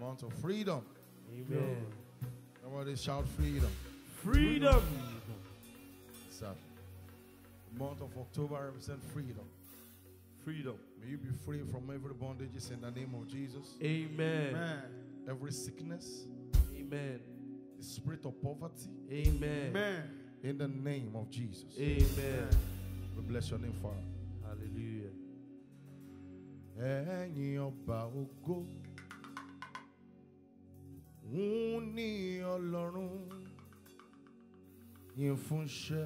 month of freedom. Amen. Everybody shout freedom. Freedom. It's a month of October represents freedom. Freedom. May you be free from every bondage in the name of Jesus. Amen. Amen. Every sickness. Amen. The spirit of poverty. Amen. Amen. In the name of Jesus. Amen. We bless your name, Father. Hallelujah. òun ni ọlọ́run yìn fún iṣẹ́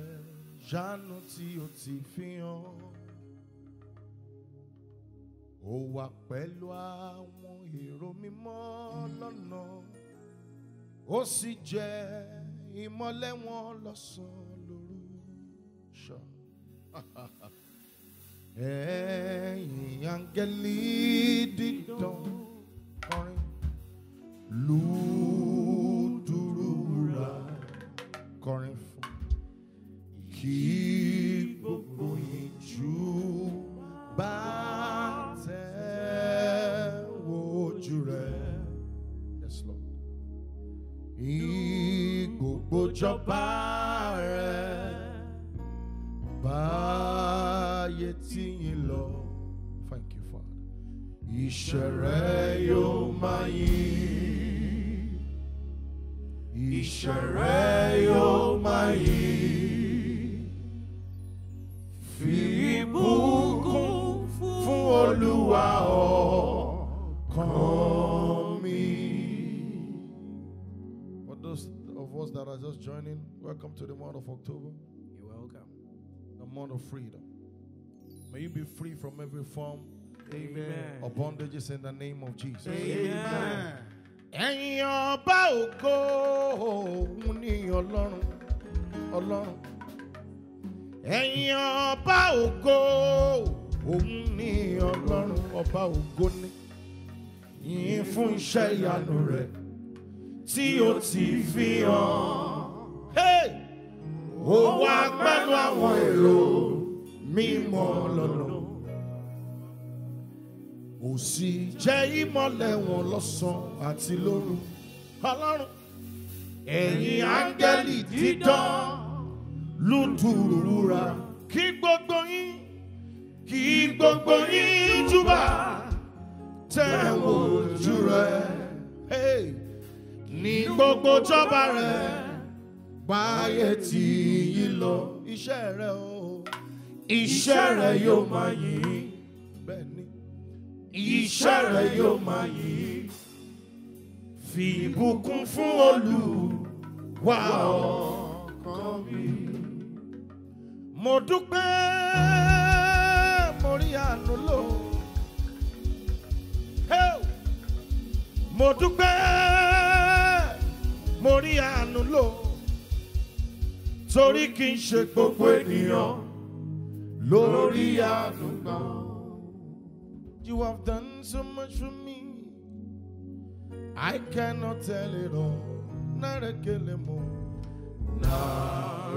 ìyanu tí ó ti fi hàn ó wà pẹ̀lú àwọn èrò mímọ́ lọ́nà ó sì jẹ́ ìmọ́lẹ̀ wọn lọ́sàn-án lóru ṣọ. ẹ̀yin áńgẹ́lì dídán kọrin. Luturura, kọrin fún kí gbogbo ìjú bá Yes, Lord. Igo jọba rẹ̀ báyé tí Thank you, Father. Ìṣẹ̀rẹ̀ yóò máa yín. יישרהו מהי. fi ìbùkún fún olúwa ọkàn mi. For those of us that are just joining, welcome to the month of October. You're welcome. The month of freedom. May you be free from every form Amen. of bondages in the name of Jesus. Amen. ẹ̀yin ọba ògo òun ni ọlọ́run ọlọ́run ẹ̀yin ọba ògo òun ni ọlọ́run ọba ògo ni yìn fún iṣẹ́ ìyanu rẹ̀ tí ó ti fi hàn ó wá pẹ̀lú àwọn èrò mímọ́ lọ́nà òsì jẹ́ ìmọ́lẹ̀ wọn lọ́sàn-án àti lóru ọlọ́run ẹ̀yin áńgẹ́lì dídán lùtùrùra kí gbogbo yín kí gbogbo yín júbà tẹ̀wọ̀ ojú rẹ̀ ní gbogbo jọba rẹ̀ báyé tí yí lọ iṣẹ́ rẹ̀ o iṣẹ́ rẹ̀ yóò máa yí bẹ́ẹ̀ ni iṣẹ́ rẹ̀ yóò máa yí fi ìbùkún fún Olúwa ọkàn mi. mo dúpẹ́ mo rí àánú lò mo dúpẹ́ mo rí àánú lò torí kì í ṣe gbogbo ènìyàn lórí àánú You have done so much for me. I cannot tell it all. Narekelemo. Narekelemo.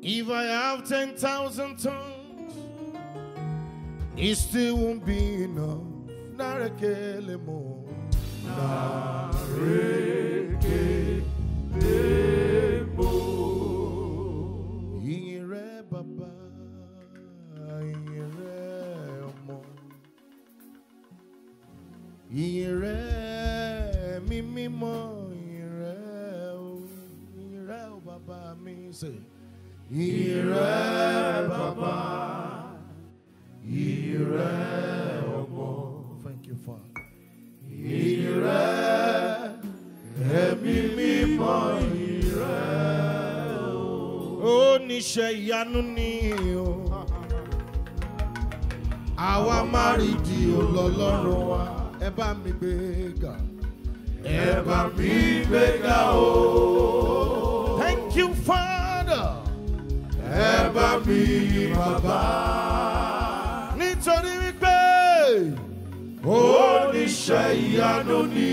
If I have 10,000 tongues, it still won't be enough. Narekelemo. àánú ni o àwa máa rí di olọ́lọ́run wa ẹ bá mi gbé ẹ bá mi gbé o. thank you father. ẹ bá mi bàbá. nítorí wípé. ó níṣẹ́ ìyanu ni.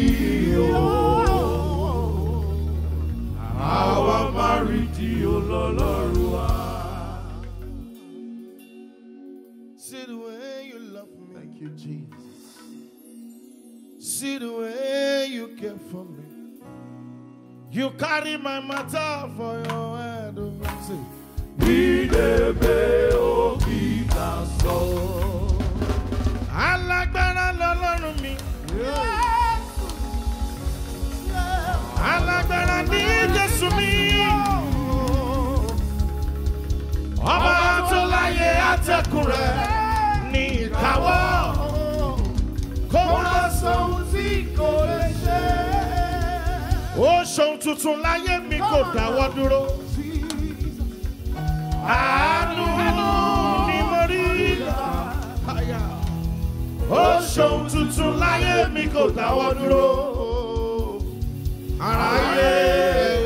You carry my matter for your head. Oh, say, Be the bell, be the soul. Alágbára lọ́lọ́run mi. Alágbára ni Jésù mi. Ọba tó láyé atẹ́kùn rẹ̀. ṣohun tuntun láyé mi kò dáwọ́ dúró. àánú ni mo rí. ó ṣohun tuntun láyé mi kò dáwọ́ dúró. àráyé.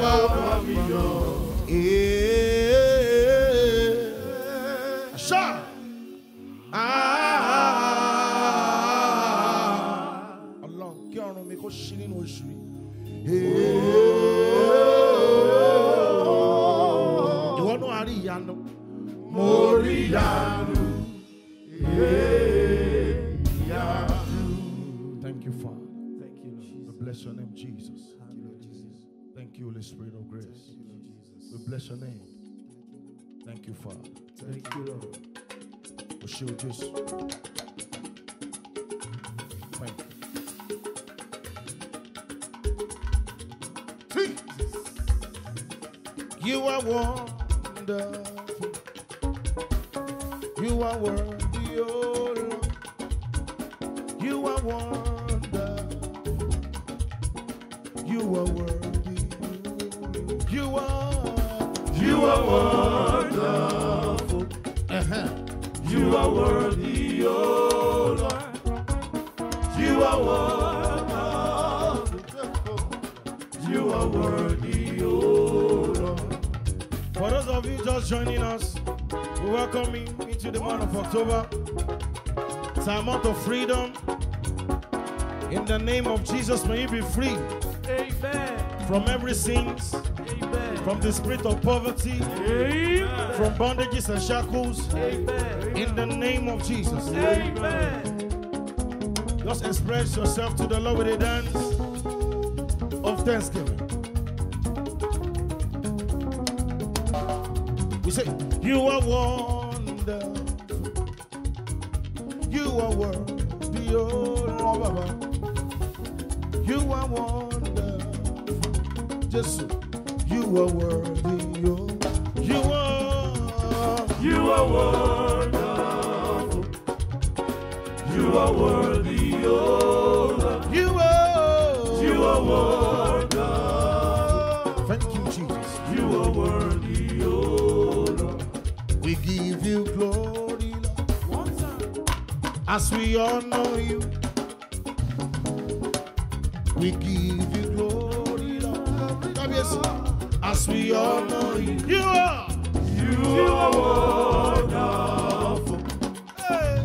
bless your name. Thank you, Father. Thank, Thank you, Lord. We should just thank you. You are wonderful. You are worthy, oh Lord. You are wonderful. are worthy, Lord. You are You are worthy, Lord. For those of you just joining us, we welcome you into the month of October. It's our month of freedom. In the name of Jesus, may you be free Amen. from every sins, from the spirit of poverty, Amen. from bondages and shackles, Amen. in the name of Jesus. Amen. Just express yourself to the Lord with a dance of thanksgiving. We say, You are wonderful. You are worthy, oh You are wonderful. Jesus are worthy, oh. You are, you are wonderful. You are worthy, oh Lord. You are, you are wonderful. Thank you, Jesus. You are worthy, oh Lord. We give you glory, Lord. As we honor you. Jésù ọmọ yìí. You are. You, you are wonderful. Hey.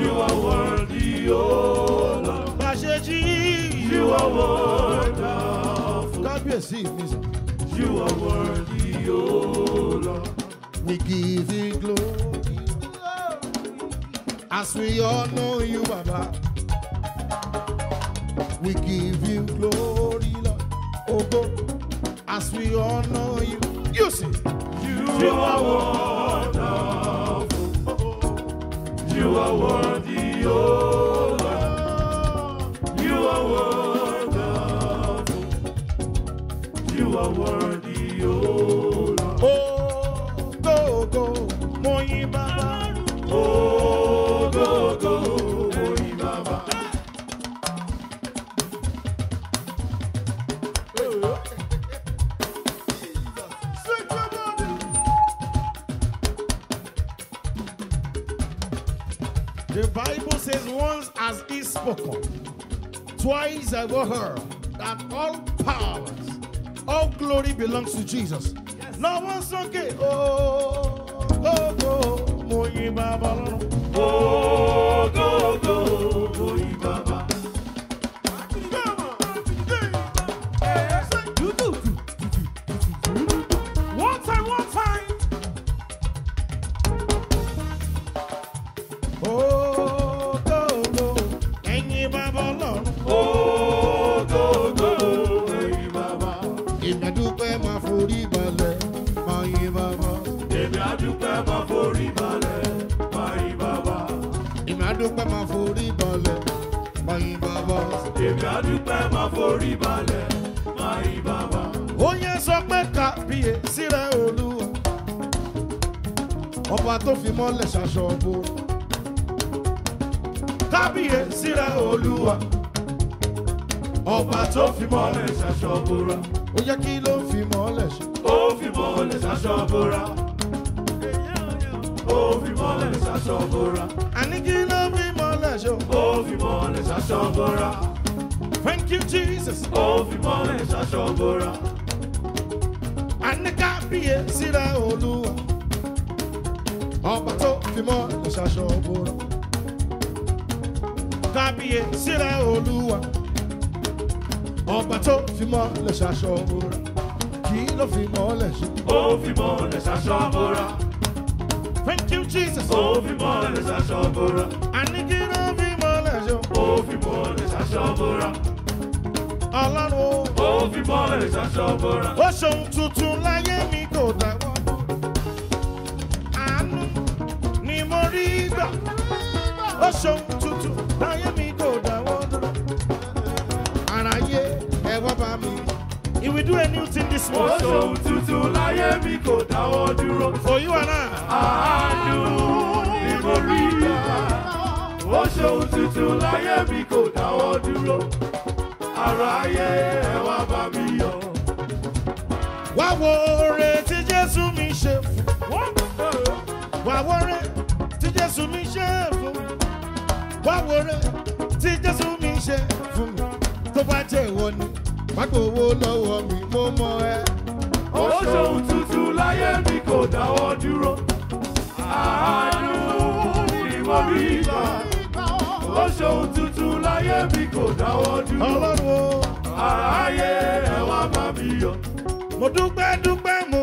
You, are worthy, oh Lord. You are wonderful. Kábíyèsí mi. You are worthy, oh Lord. We give you glory. As we all know you, Baba, we give you glory. we you. You see, you are wonderful. You are worthy. Oh. says over her that all powers, all glory belongs to Jesus. Yes. oh, oh, oh, Oh, oh, oh, oh, oh, oh, oh, oh, oh, oh We do a new thing this morning. Oṣù tuntun láyé mi kò dáwọ́ dúró. For you and I. Àánú ni mo rí ìgbà. Oṣù tuntun láyé mi kò dáwọ́ dúró. Ara ayé ẹ wá bá mi yọ. Wá wo oore tí mi ṣe fún. Wá wo oore mi ṣe fún. Wá wo oore mi ṣe fún mi. Tó bá jẹ́ ìwọ ni má gbowó lọ́wọ́ mi mo mọ ẹ. ó ṣòun tuntun láyé mi kò dáwọ́ dúró àánú ìwọ mi gbà ó ṣòun tuntun láyé mi kò dáwọ́ dúró ààyè ẹ̀ wá bá mi yọ. mo dúpẹ́ dúpẹ́ mo.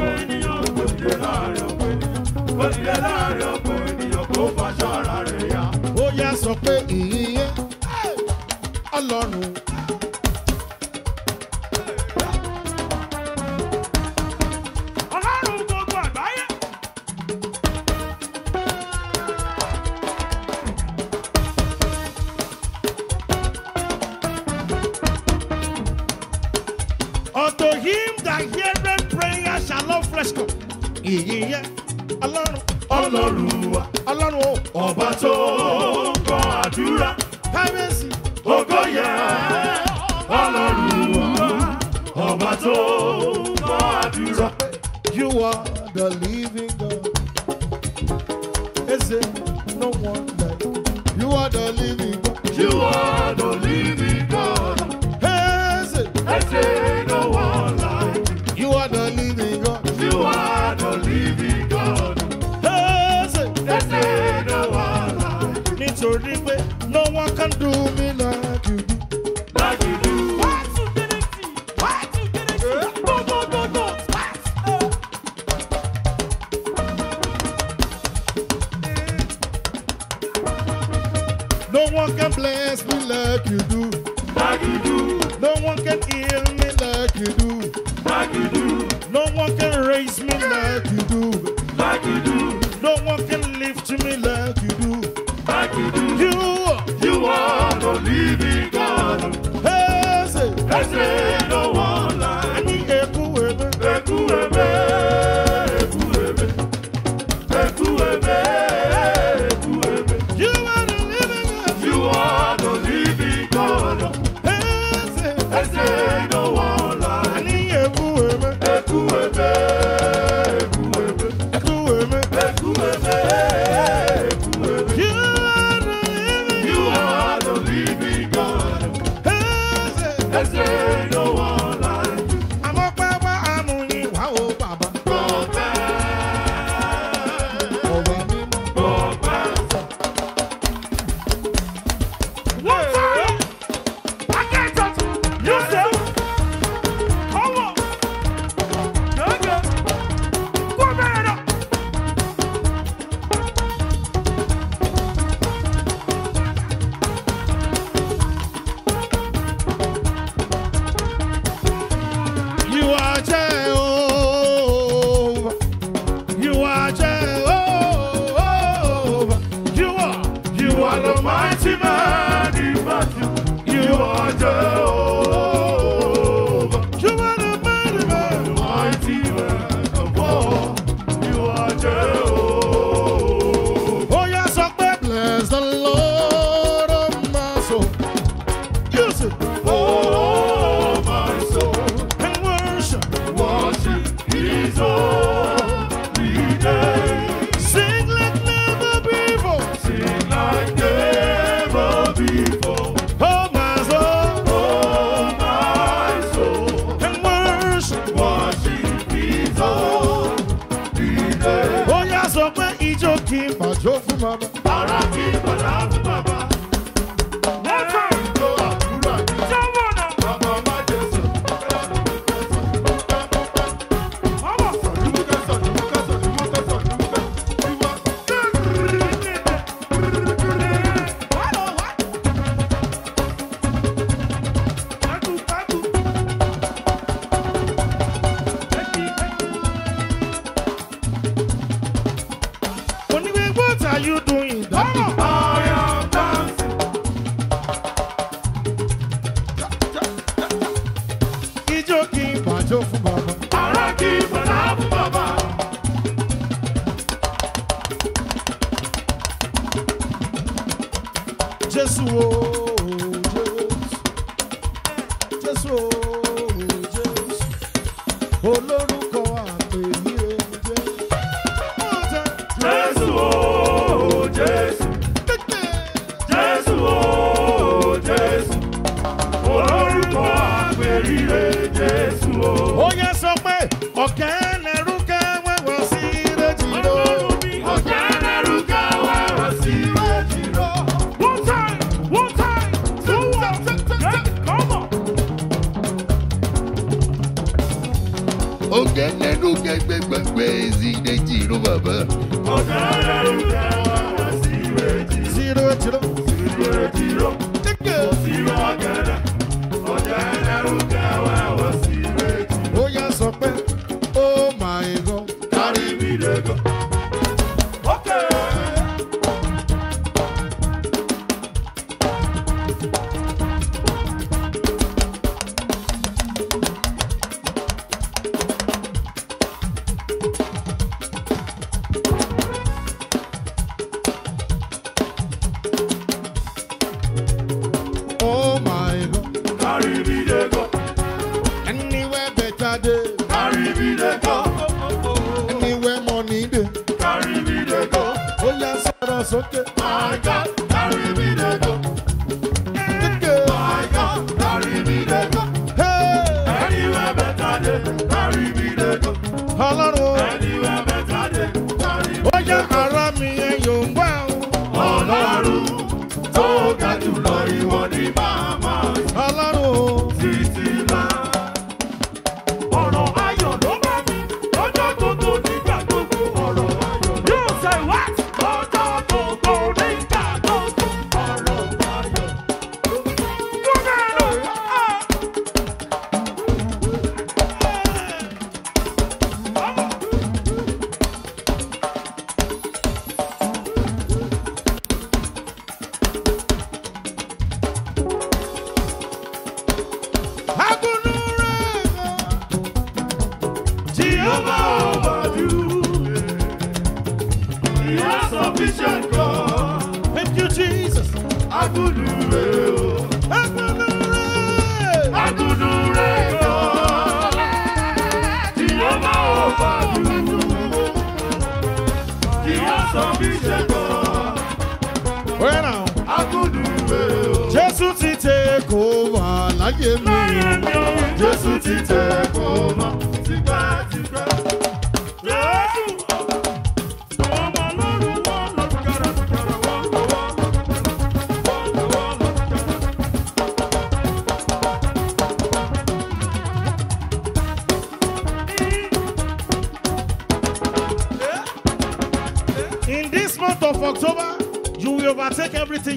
bẹ láàrin ọkùnrin ènìyàn kó fàṣọ ara rẹ̀ yá. ó yá sọ pé ìyí.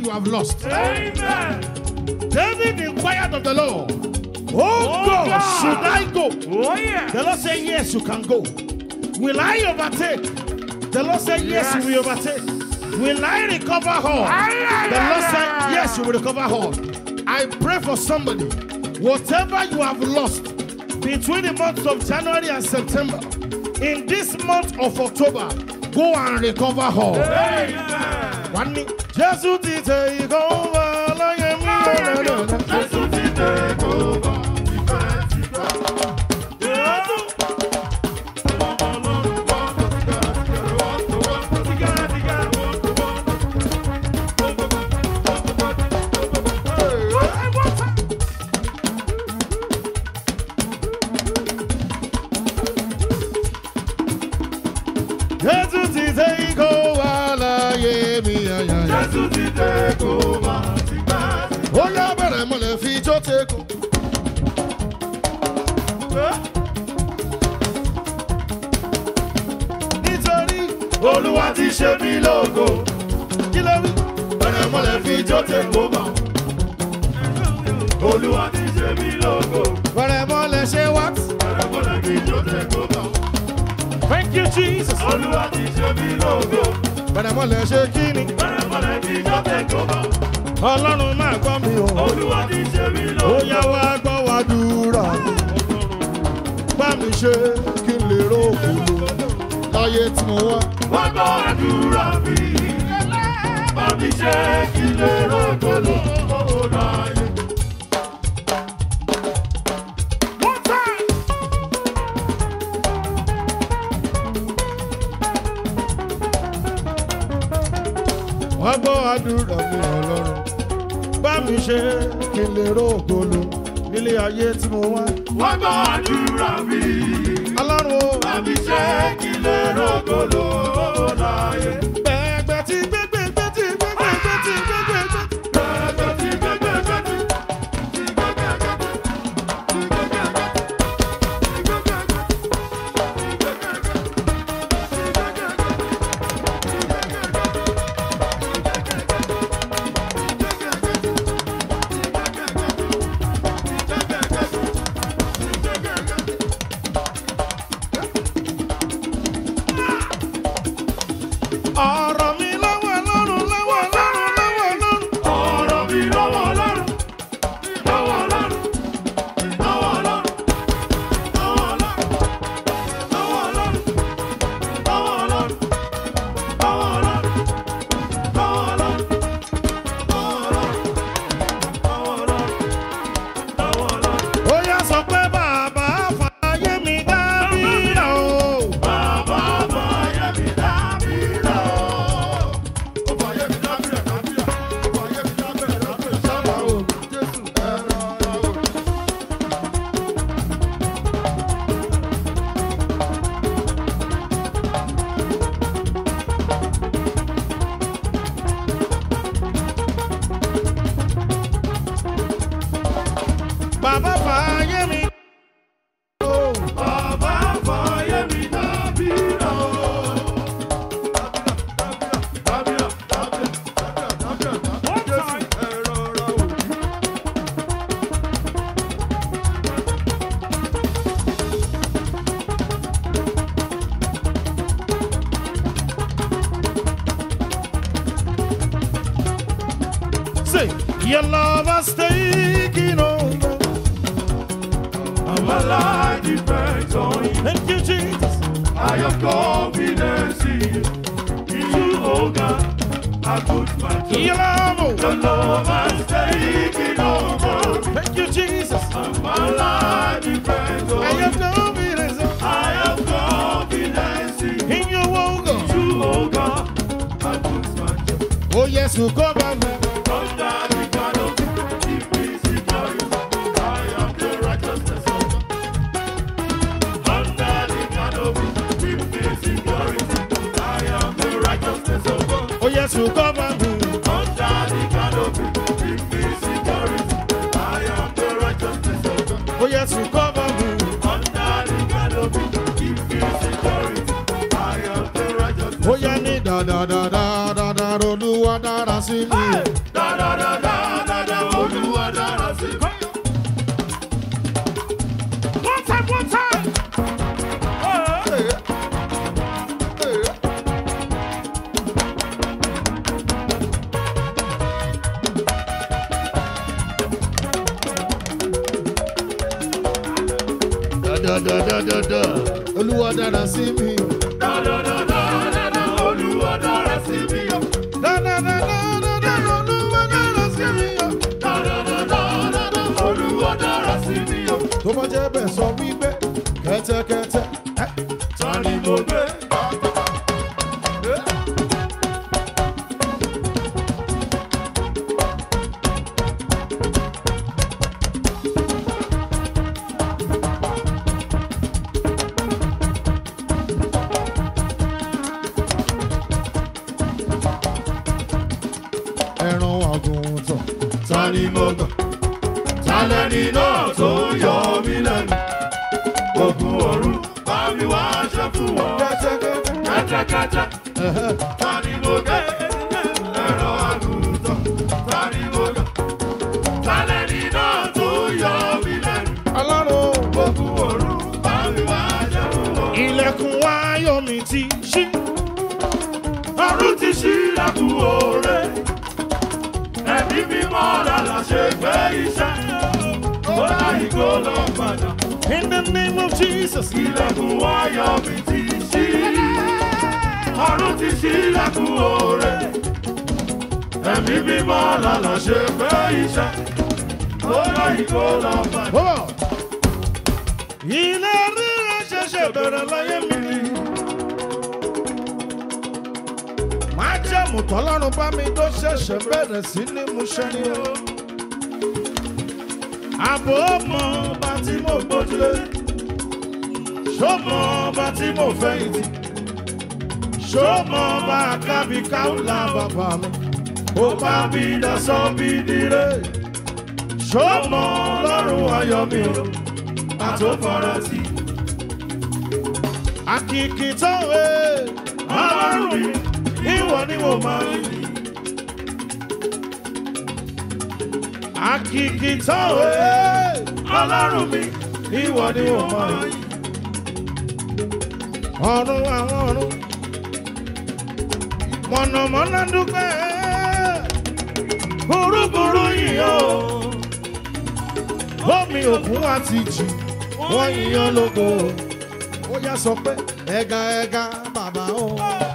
you have lost. Amen. David inquired of the Lord, Oh, oh God, God, should I go? Oh, yeah. The Lord said, Yes, you can go. Will I overtake? The Lord said, Yes, yes. you will overtake. Will I recover home? The Lord said, Yes, you will recover home. I pray for somebody. Whatever you have lost between the months of January and September, in this month of October, go and recover home. Amen. One minute. Jesus, ti tẹ ìkọ́ wà láyé mú ọ̀nà papai. bídà sọ bí dire. Ṣọ́mọ lọ́rùn ayọ̀ mi o, àtò fọ̀rọ̀tì. Àkìkì tọ́wé ọlọ́run mi, ìwọ ni mo máa ń yí. Àkìkì tọ́wé ọlọ́run mi, ìwọ ni mo máa ń yí. Ọ̀run àwọn ọ̀run, mọ̀nàmọ́ná dúpẹ́ burúburú yìí o omi òkun àti jì wọ́n yìí yán lógo ó yá sọ pé ẹ̀gà ẹ̀gà bàbá o. Oh.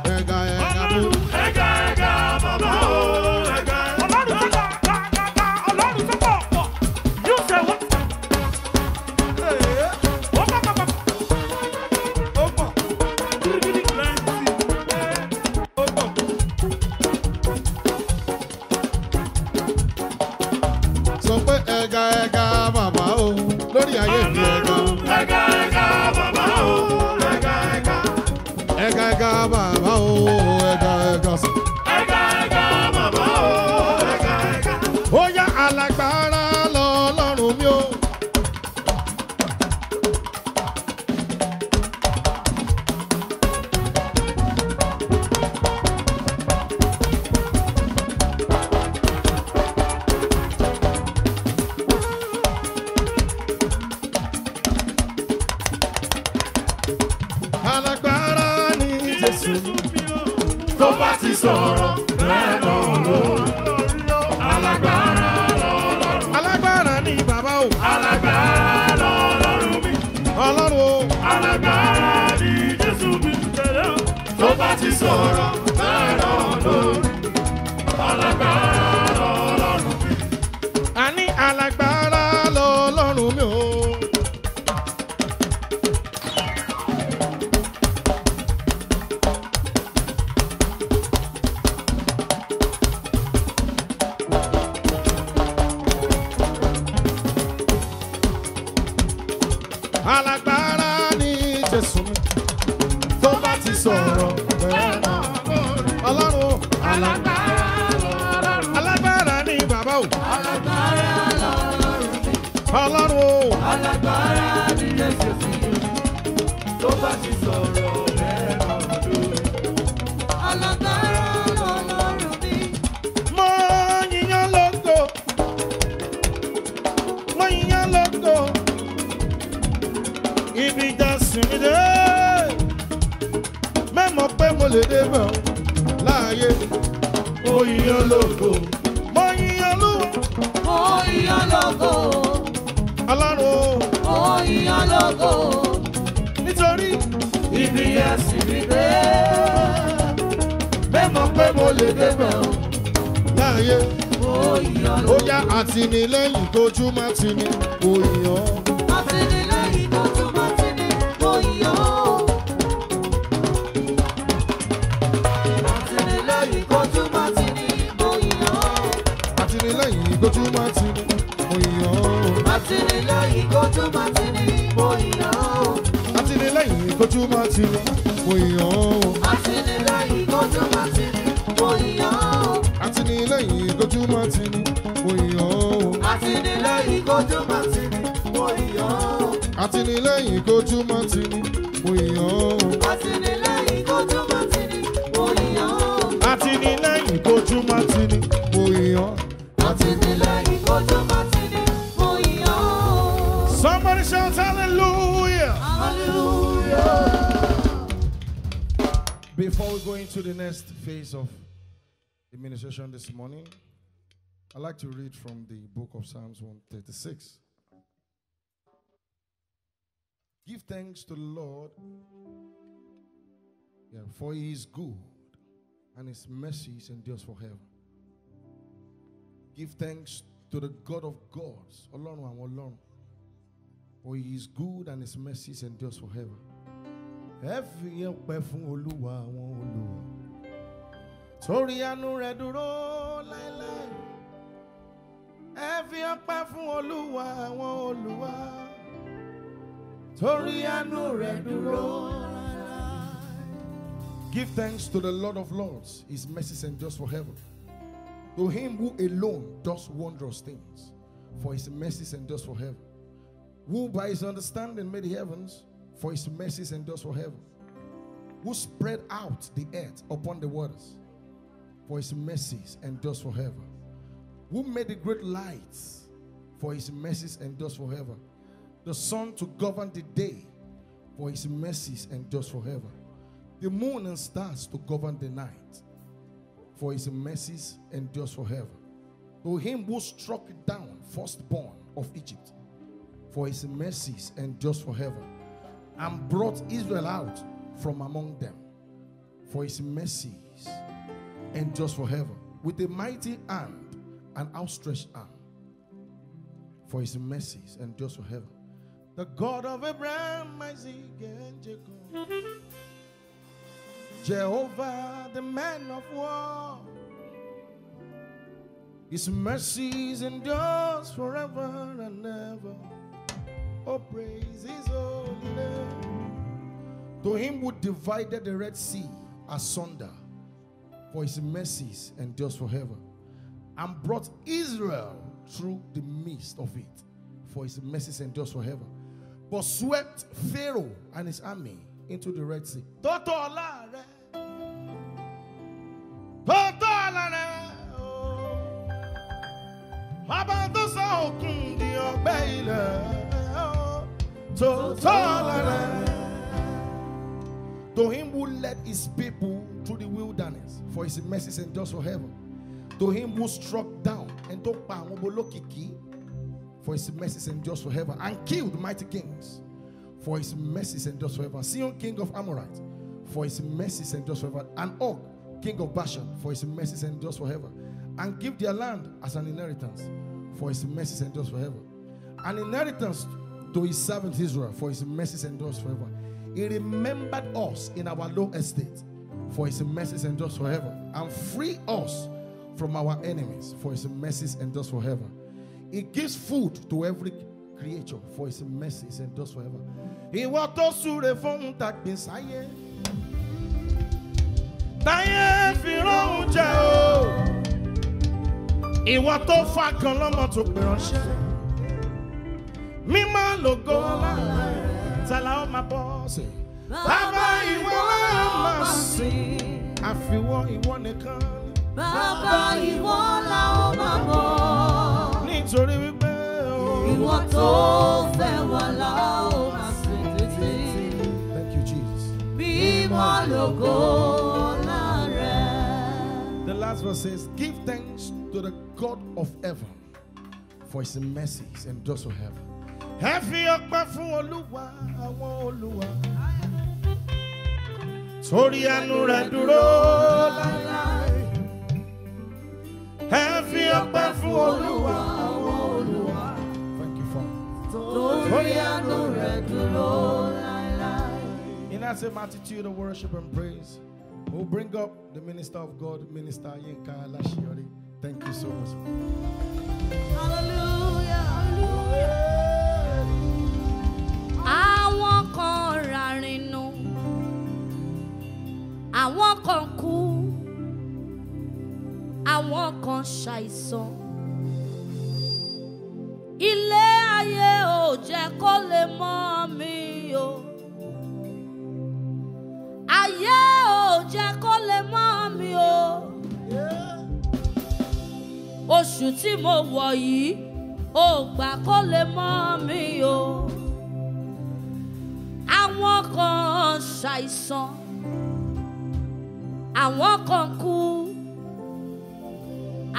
somebody shout hallelujah. hallelujah. Before we go into the next phase of the ministration this morning, I'd like to read from the book of Psalms 136. Give thanks to the Lord, yeah, for he is good, and his mercy endures forever. Give thanks to the God of gods. Ọlọ́run àwọn ọlọ́run. For he is good and his mercies endures forever. Ẹ fi yẹn pẹ́ fún Olúwa àwọn olùwà. Torí anu rẹ̀ dúró láéláé. Ẹ Every yẹn fún Olúwa àwọn olùwà. Torí àánú rẹ̀ dúró láéláé. Give thanks to the Lord of Lords. His mercy mercies endures forever. To him who alone does wondrous things, for his mercies endures for heaven. Who by his understanding made the heavens, for his mercies endures for heaven. Who spread out the earth upon the waters, for his mercies endures for heaven. Who made the great lights, for his mercies endures for heaven. The sun to govern the day, for his mercies endures for heaven. The moon and stars to govern the night for his mercies endures forever. To him who struck down firstborn of Egypt, for his mercies endures forever, and brought Israel out from among them, for his mercies endures forever, with a mighty hand, and outstretched arm, for his mercies endures forever. The God of Abraham, Isaac, and Jacob. Jehovah, the man of war. His mercies endures forever and ever. Oh, praise his holy name. To him who divided the Red Sea asunder, for his mercies endures forever, and brought Israel through the midst of it, for his mercies endures forever, but swept Pharaoh and his army into the Red Sea. tó To him who led his people through the wilderness, for his mercies and just for heaven. To him who struck down and took pa àwọn for his mercies and just for heaven, and killed mighty kings for his mercies endures forever. Sion, king of Amorites, for his mercies endures forever. And Og, king of Bashan, for his mercies endures forever. And give their land as an inheritance, for his mercies endures forever. An inheritance to his servant Israel, for his mercies endures forever. He remembered us in our low estate, for his mercies endures forever. And free us from our enemies, for his mercies endures forever. He gives food to every creature for his mercy and endorsed forever. Ìwọ tó súre fóun tàgbìn sáyé. Táyé fi róhun jẹ o. Ìwọ tó fa kan lọ́mọ tó pè ránṣẹ́. Mímọ́ lògo ọlá tala ó máa bọ́ Baba, Bàbá ìwọ láyà máa sìn. Àfiwọ́ ìwọ nìkan. Bàbá ìwọ là ó máa bọ̀. Nítorí wí. Thank you, Jesus. The last verse says, Give thanks to the God of heaven, for his mercies and those Ẹ fi ọpẹ́ Olúwa àwọn Olúwa. dúró Olúwa àwọn in that same attitude of worship and praise, we'll bring up the minister of God, Minister Yinka Lashiori. Thank you so much. Hallelujah. Hallelujah. Àwọn kan rárínú, àwọn kan kú, àwọn kan ṣàìsàn. Ilé táyé ò jẹ́ kó lè mọ̀ mi o. Ayé ò jẹ́ kó lè mọ̀ mi o. Oṣù tí mo wọ̀ yìí ò gbà kó lè mọ̀ mi o. Àwọn kan ṣàìsàn, àwọn kan kú,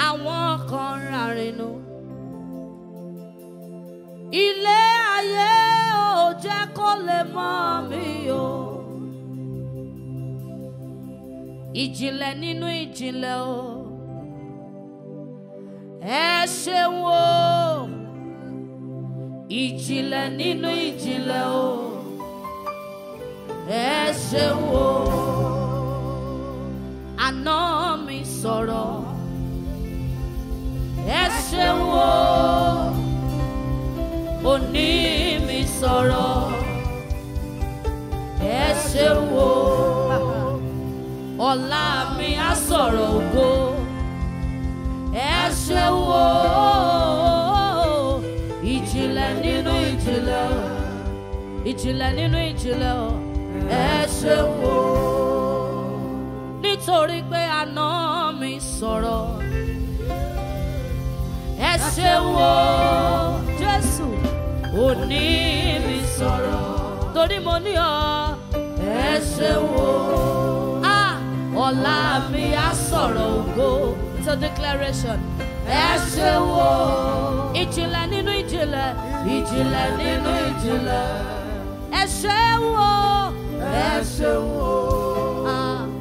àwọn kan rárínú. No ilé ayé ò jẹ́ kó lè mọ̀ mí o ìjìnlẹ̀ nínú ìjìnlẹ̀ o ẹ ṣeun o ìjìnlẹ̀ nínú ìjìnlẹ̀ o ẹ ṣeun o àná mi sọ̀rọ̀ ẹ ṣeun o òní mi sọ̀rọ̀ ẹ ṣeun o ọ̀la mi á sọ̀rọ̀ ògo ẹ ṣeun o ìjìnlẹ̀ nínú ìjìnlẹ̀ o ìjìnlẹ̀ nínú ìjìnlẹ̀ o ẹ ṣeun o nítorí pé àná mi sọ̀rọ̀ ẹ ṣeun o Jésù òní mi sọ̀rọ̀ torí mo ní ọ ẹ ṣe wo ọ̀la mi á sọ̀rọ̀ ògo to declaration ẹ ṣe wo ìjìnlẹ̀ nínú ìjìnlẹ̀ ìjìnlẹ̀ nínú ìjìnlẹ̀ ẹ ṣe wo ẹ wo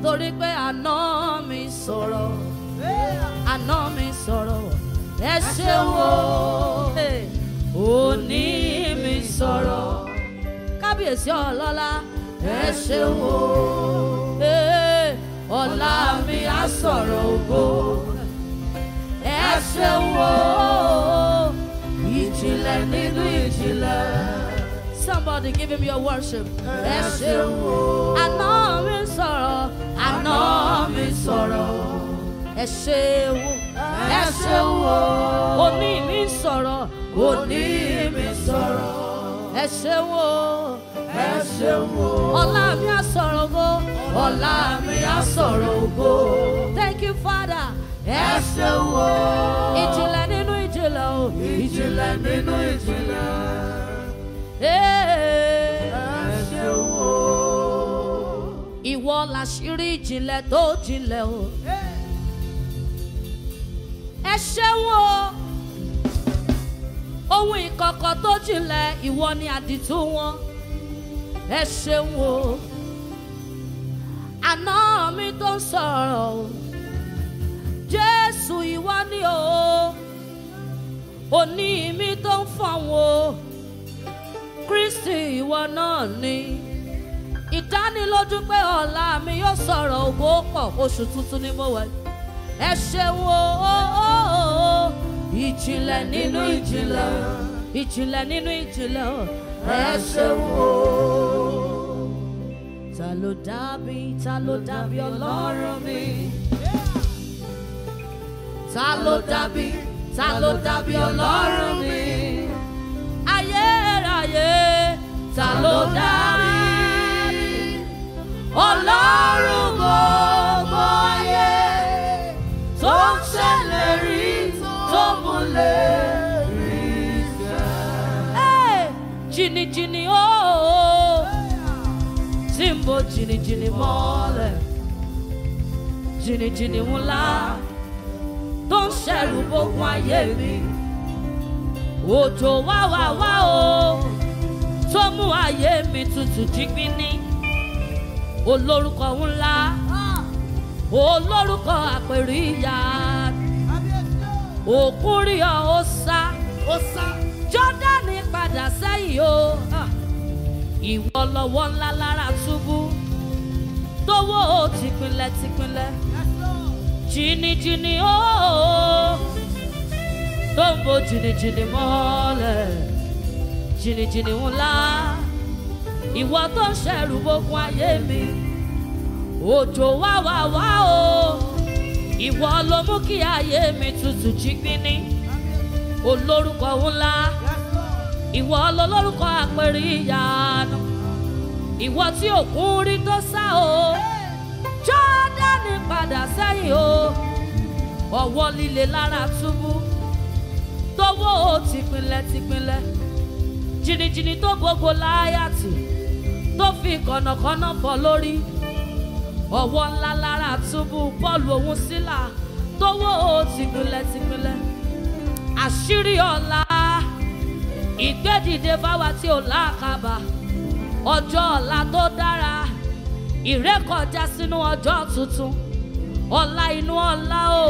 torí pé àná mi sọ̀rọ̀ àná mi sọ̀rọ̀ ẹ wo. Hey òní mi sọ̀rọ̀ kábíyèsí ọlọ́lá ẹ ṣeun o ọlá mi á sọ̀rọ̀ ògo ẹ ṣeun o ìjìnlẹ̀ nínú ìjìnlẹ̀. Somebody give him your worship. Ẹ ṣeun o. Àná mi sọ̀rọ̀. Àná mi sọ̀rọ̀ ẹ ṣeun ẹ ṣeun o òní mi sọ̀rọ̀ òní mi sọ̀rọ̀ ẹ ṣeun o ẹ ṣeun o ọ̀la mi á sọ̀rọ̀ ògo ọ̀la mi á sọ̀rọ̀ ògo thank you father ẹ ṣeun o ìjìnlẹ̀ nínú ìjìnlẹ̀ o ìjìnlẹ̀ nínú ìjìnlẹ̀ ẹ ṣeun o ìwọ làṣírí ìjìnlẹ̀ tó jinlẹ̀ o. ohun ìkọ̀kọ̀ tó jinlẹ̀ ìwọ ni àdìtú wọn ẹ ṣeun o àná mi tó ń sọ̀rọ̀ o Jésù ìwọ ni o òní mi tó ń fọ̀hún o Kristi ìwọ náà ni ìdánilójú pé ọ̀la mi yóò sọ̀rọ̀ ògbó pọ̀ oṣù tuntun ni mo wà ẹ ṣeun o. o, o, o ìjìnlẹ̀ nínú ìjìnlẹ̀ ìjìnlẹ̀ nínú ìjìnlẹ̀ ẹ ṣeun o. ta ló dàbí ta ló dàbí ọlọ́run mi. ta ló dàbí ta ló dàbí ọlọ́run mi. ayérayé ta ló dàbí ọlọ́run o. jini jini oh Simbo jini jini mole Jini jini ńlá Tó ń ṣẹ̀rù bógun ayé mi Òjò wá wá wá o Tó mú ayé mi tutù jígbíní Olórúkọ ńlá Olórúkọ àpèrè ìyá Òkúrìọ̀ ó sá jọ́dánì padà sẹ́yìn o ah, ìwọ lọ́wọ́ ńlá lára túbú tówó tìpínlẹ̀ tìpínlẹ̀ jìnnìjìnnì o tó ń bo jìnnìjìnnì mọ́lẹ̀ jìnnìjìnnì ńlá ìwọ tó ń ṣẹ̀rù gbogbo ayé mi òjò wá wá wá o ìwọ ló mú kí ayé mi tutù jígbíní olórúkọ ńlá ìwọ lolórúkọ àpẹẹrẹ ìyanu ìwọ tí òkun rí tó sá o jọ́dánì padà sẹ́yìn o ọwọ́ líle lára túbú tówó tìpínlẹ̀ tìpínlẹ̀ jìnnìjìnnì tó gbogbo láyàtì tó fi kọ̀nàkọ̀nà fọ́ lórí ọwọ́ ńlá lára túbú bọ́ọ̀lù òun sílà tówó tìpínlẹ̀ tìpínlẹ̀ àṣírí ọ̀la ìgbédìde bá wa tí ò láàkàbà ọjọ́ ọ̀la tó dára ìrékọjá sínú ọjọ́ tuntun ọ̀la inú ọ̀la o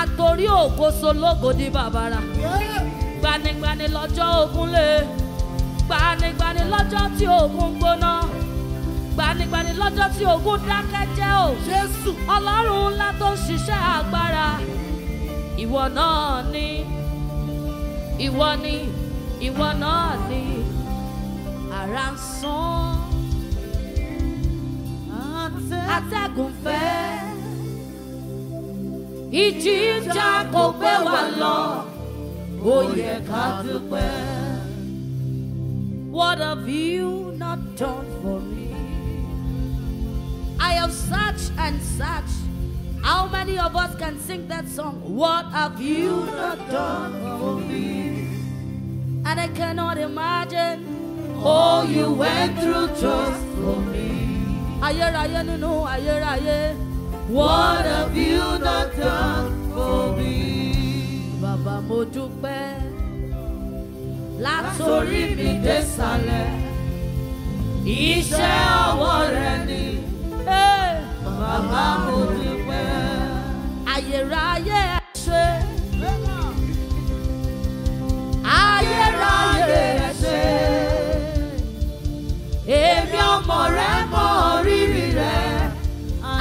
àtòrí ògoso lógodi bàbàrà gbanigbani lọ́jọ́ ogun lé gbanigbani lọ́jọ́ tí ogun gbóná gbanigbani lọ́jọ́ tí ogun dákẹ́jẹ́ o Jésù Ọlọ́run ńlá tó ń ṣiṣẹ́ agbára. ìwọ náà ni ìwọ ni ìwọ náà ni ara ń sún atẹ́gùn fẹ́ ìjì jà kò gbé wa lọ ó yẹ ká dúpẹ́. What have you not done for me? I have searched and searched. How many of us can sing that song? What have you not done for me? And I cannot imagine all you went through just for me. Ayer, ayer, no, no, ayer, ayer. What have you not done for me? Bàbá mo dúpẹ́ látòrí mi desale, ishe Iṣẹ́ Bàbá mo ayérayé ẹ ṣé. ayérayé ẹ ṣé. èmi ọmọ rẹ mọ rírì rẹ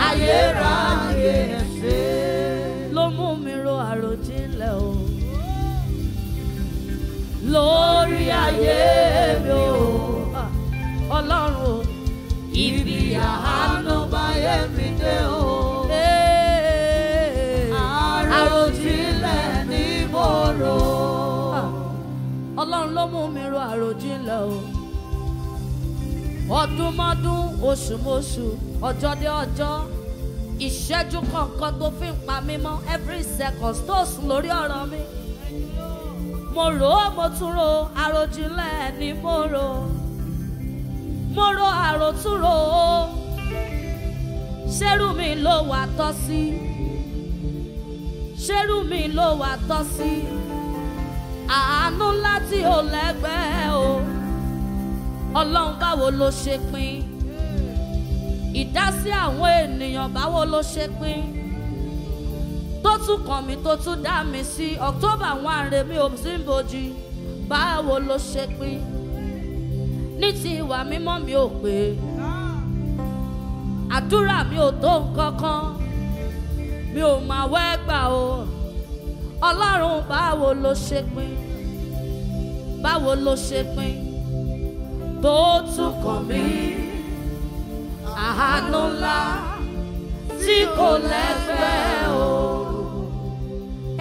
ayérayé ẹ ṣé. ló mú mi ro àròjinlẹ̀ o lórí ayé. mú mi ro àròjinlẹ̀ o. ọdúnmọ́dún oṣùmọ́ṣù ọjọ́ dé ọjọ́ ìṣẹ́jú kọ̀ọ̀kan tó fi ń pa mí every second tó sùn lórí ọ̀rọ̀ mi. mo rò ó mo tún ro àròjinlẹ̀ ni mo rò mo ro àròtúnrò o ṣerú mi ló wà tọ́ sí ṣerú mi ló wà tọ́ sí àánú ńlá tí ò lẹ́gbẹ́ o ọlọ́run báwo ló ṣe pín ìdásí àwọn ènìyàn báwo ló ṣe pín tó tún kàn mí tó tún dá mi sí October one rèmi ò sí bòjì báwo ló ṣe pín ní ti ìwà mímọ́ mi ò pé àdúrà mi ò tó nǹkan kan mi ò máa wẹ́ gbà o ọlọ́run báwo ló ṣe pín báwo ló ṣe pín tó tún kàn mí àánú ńlá tí kò lẹ́gbẹ́ o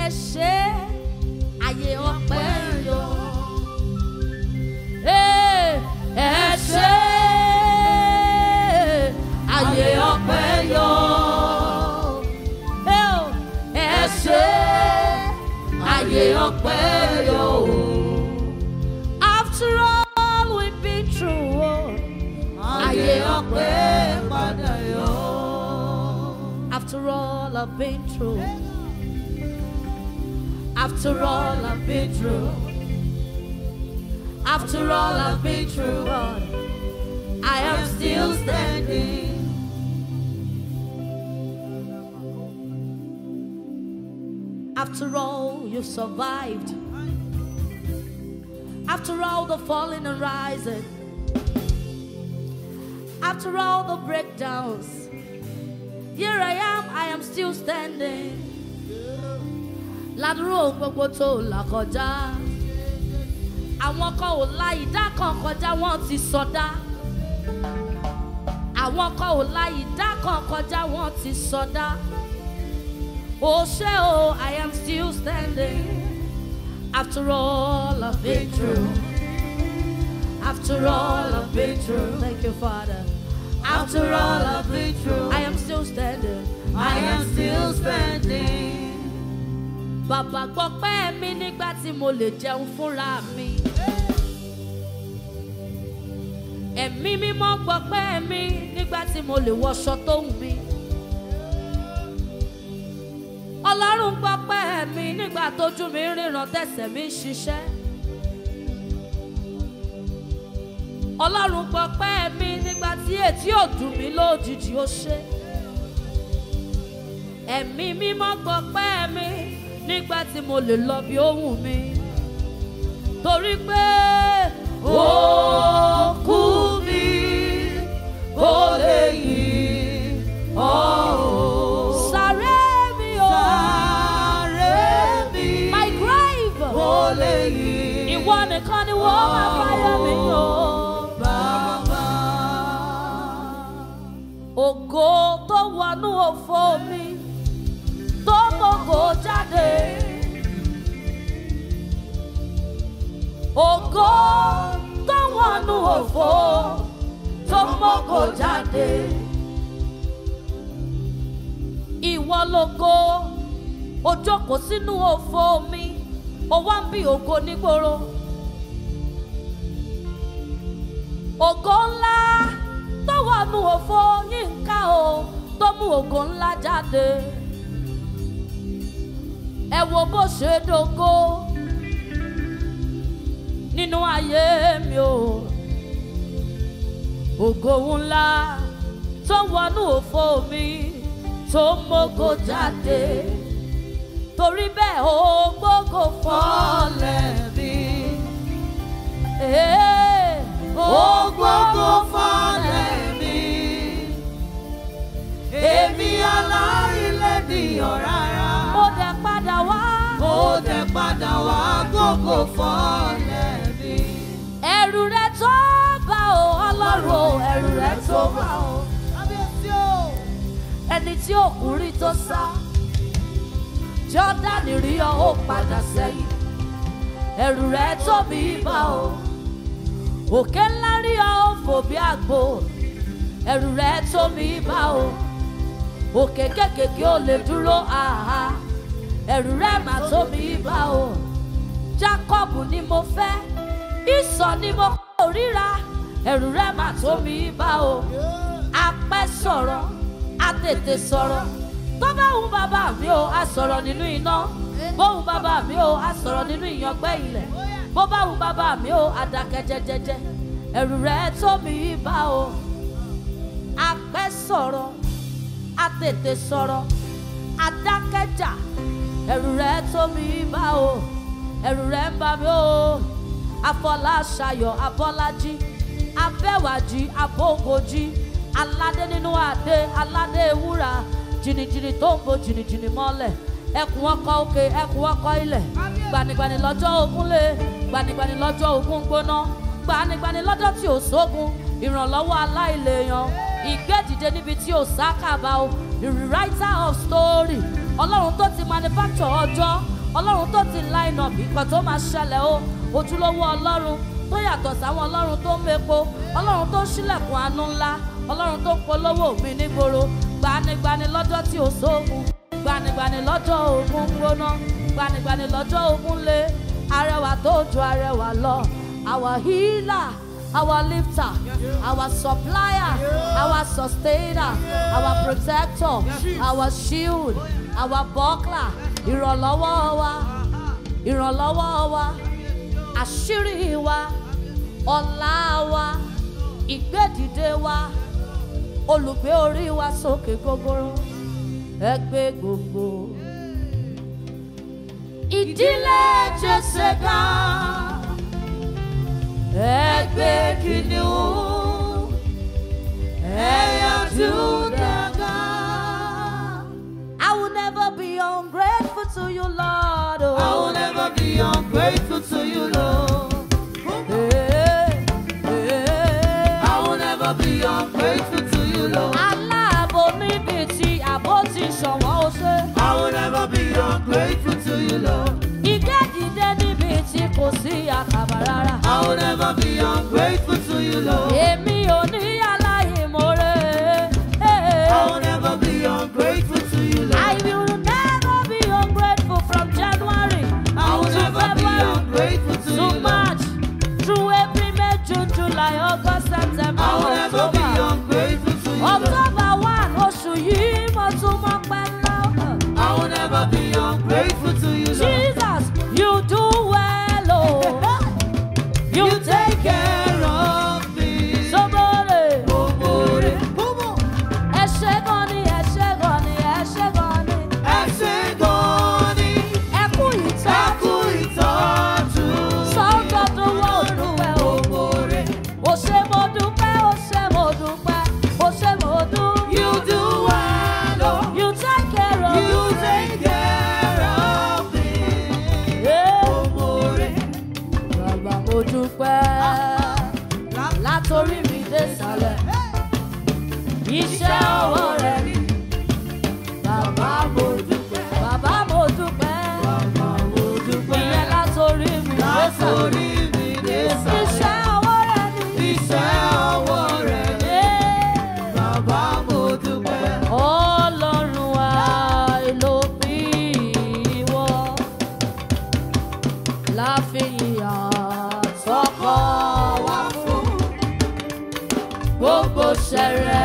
ẹ ṣe é. After all I've been through After all I've been through After all I've been through I am still standing After all, you survived. After all the falling and rising. After all the breakdowns. Here I am, I am still standing. Ládùúrò gbogbo tó là kọjá. Àwọn kan ò la ìdá kan kọjá, wọ́n ti sọdá. Àwọn kan ò la ìdá kan kọjá, wọ́n ti sọdá. Oh, say, I am still standing after all I've been through. After all I've been through. Thank you, Father. After all I've been through, I am still standing. I am still standing. Bàbá gbọ́ pé mi nígbà tí mo lè jẹun fúnra mi. Ẹ̀mí mímọ́ gbọ́ mi nígbà tí mo lè wọṣọ tó wù mí. ọlọ́run gbọ́pẹ́ mi nígbà tójú mi ríran tẹ̀sẹ̀ mi ṣiṣẹ́. ọlọ́run gbọ́pẹ́ mi nígbà tí etí ò dùn mí lójijì ó ṣe. ẹ̀mí mímọ́ gbọ́pẹ́ mi nígbà tí mo lè lọ bí ó wù mí. torí pé ó. Oh! òfo mi tó gbogbo jáde. Ògo tó wọnú òfo tó gbogbo jáde. Ìwọ lógo o jókòó sínú òfo mi ó wá ń bí ògo nígboro. Ògo ńlá tó wọnú òfo yín ká o tó mú ògo ńlá jáde ẹ wo bó ṣe dogo nínú ayé mi o ògo ńlá tó wọnú òfo mi tó mógo jáde torí bẹ́ẹ̀ ó gbógo fọ́lẹ̀ bí ó gbógo fọ́lẹ̀ èmi alárìnlẹ̀dìyàn rárá. mo dẹ̀ padà wá. mo dẹ̀ padà wá gògò fọ́lẹ̀ mi. ẹ̀rù rẹ tó bá o ọlọ́run ẹ̀rù rẹ tó bá o. ẹni tí òkú rí tó sá jọ́dánì rí ọ ó padà sẹ́yìn ẹ̀rù rẹ tóbi bá o òkè ńlá rí ọ ó fò bí àgbo ẹ̀rù rẹ tóbi bá o òkè kékèké ò lè dúró àhá ẹ̀rù rẹ̀ mà tóbi bá o Jacob ni mo fẹ́ ìsọ̀ ni mo kórìíra ẹ̀rù rẹ̀ mà tóbi bá o apẹ́ sọ̀rọ̀ atètè sọ̀rọ̀ tó bàbá mi o a sọ̀rọ̀ nínú iná bó wù bàbá mi o a sọ̀rọ̀ nínú ìyàngbẹ́ ilẹ̀ bó bá bàbá mi o a dákẹ́ jẹ́jẹ́jẹ́ ẹ̀rù rẹ̀ tóbi bá o apẹ́ sọ̀rọ̀ a tètè sọ̀rọ̀ adákẹ́jà ẹ̀rù rẹ̀ tó mi bá o ẹ̀rù rẹ̀ ń bá mi o afọláṣayọ̀ afọlájí abẹ́wàjí abógojí aládé nínú àdé aládé ewúra jìnnìjìnnì tó ń bo jìnnìjìnnì mọ́lẹ̀ ẹkùn ọkọ òkè ẹkùn ọkọ ilẹ̀ gbanigbani lọ́jọ́ ogun gbanigbani lọ́jọ́ ogun gbóná gbanigbani lọ́jọ́ tí ò sógun ìrànlọ́wọ́ aláìlèyàn ìgbédìde níbi tí ò sákàbà o the writer of story ọlọ́run tó ti manufacture ọjọ́ ọlọ́run tó ti line up ìkan tó máa ṣẹlẹ̀ o ojúlówó ọlọ́run tó yàtọ̀ sáwọn ọlọ́run tó ń mepo ọlọ́run tó ṣílẹ̀kùn àánú ńlá ọlọ́run tó polówó mi nígboro gbanigbani lọ́jọ́ tí ò sógun gbanigbani lọ́jọ́ ogun gbóná gbanigbani lọ́jọ́ ogun lé arẹwà tó ju arẹwà lọ. our healer, our lifter, our supplier, our sustainer, our protector, our shield, our buckler, ìrànlọ́wọ́ wa, ìrànlọ́wọ́ wa, àṣírí wa, ọ̀la wa, ìgbédìde wa, olùgbé orí wa sókè gogoro, ẹ gbé gbogbo. Ìdílé Jésù I will never be ungrateful to you, Lord. Oh. I will never be ungrateful to you, Lord. I will never be ungrateful to you, Lord. Aláàbò mi bì àbò ti ṣọ̀wọ́n ṣe. I will never be ungrateful to you, Lord. Ìkéjìdé níbi tí kò sí àkàbà never be ungrateful to you, Lord. Èmi ò ní around.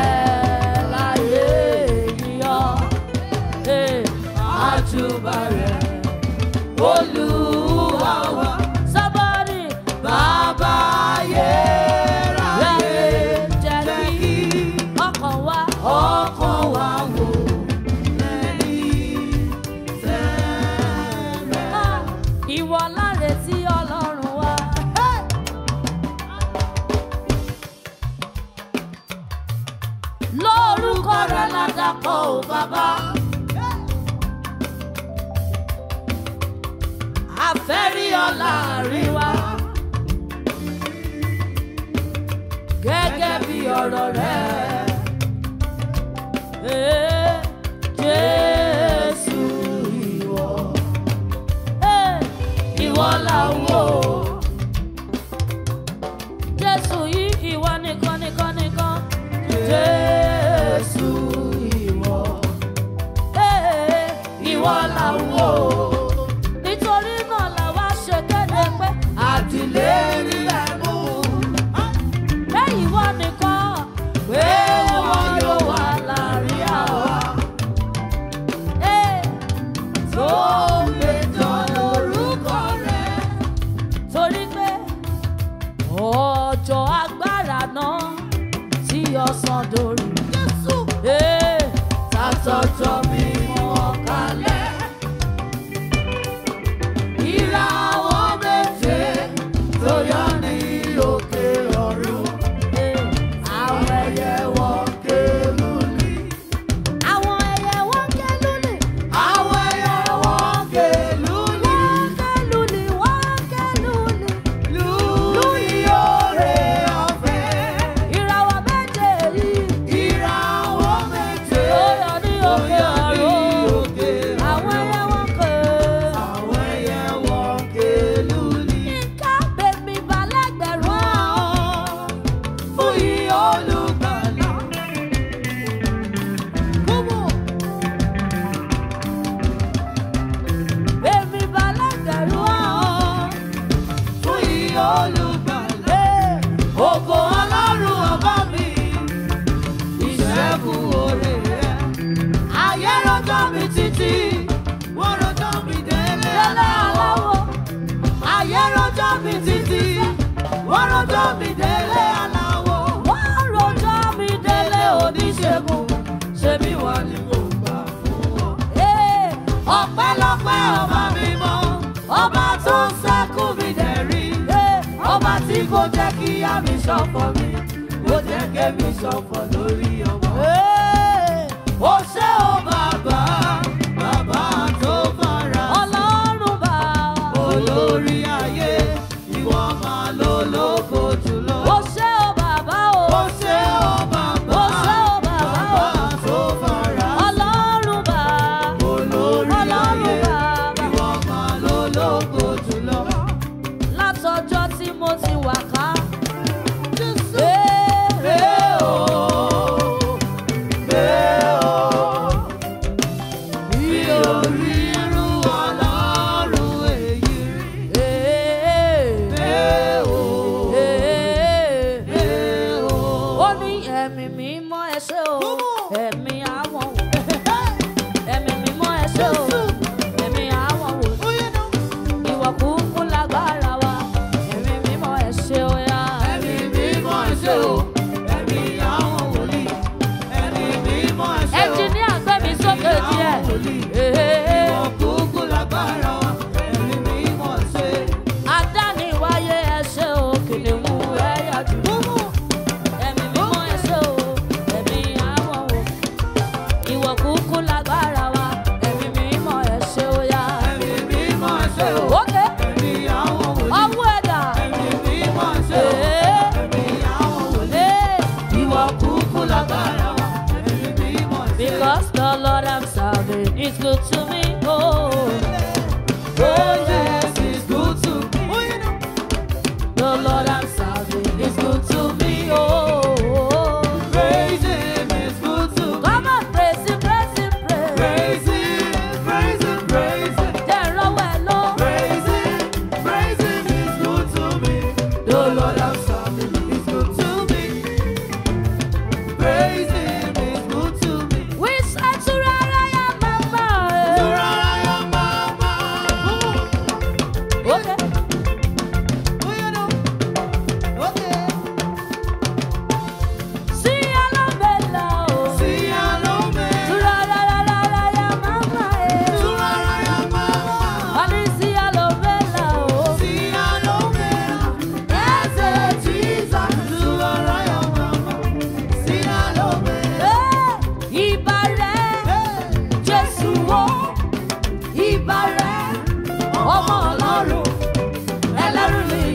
Hallelujah.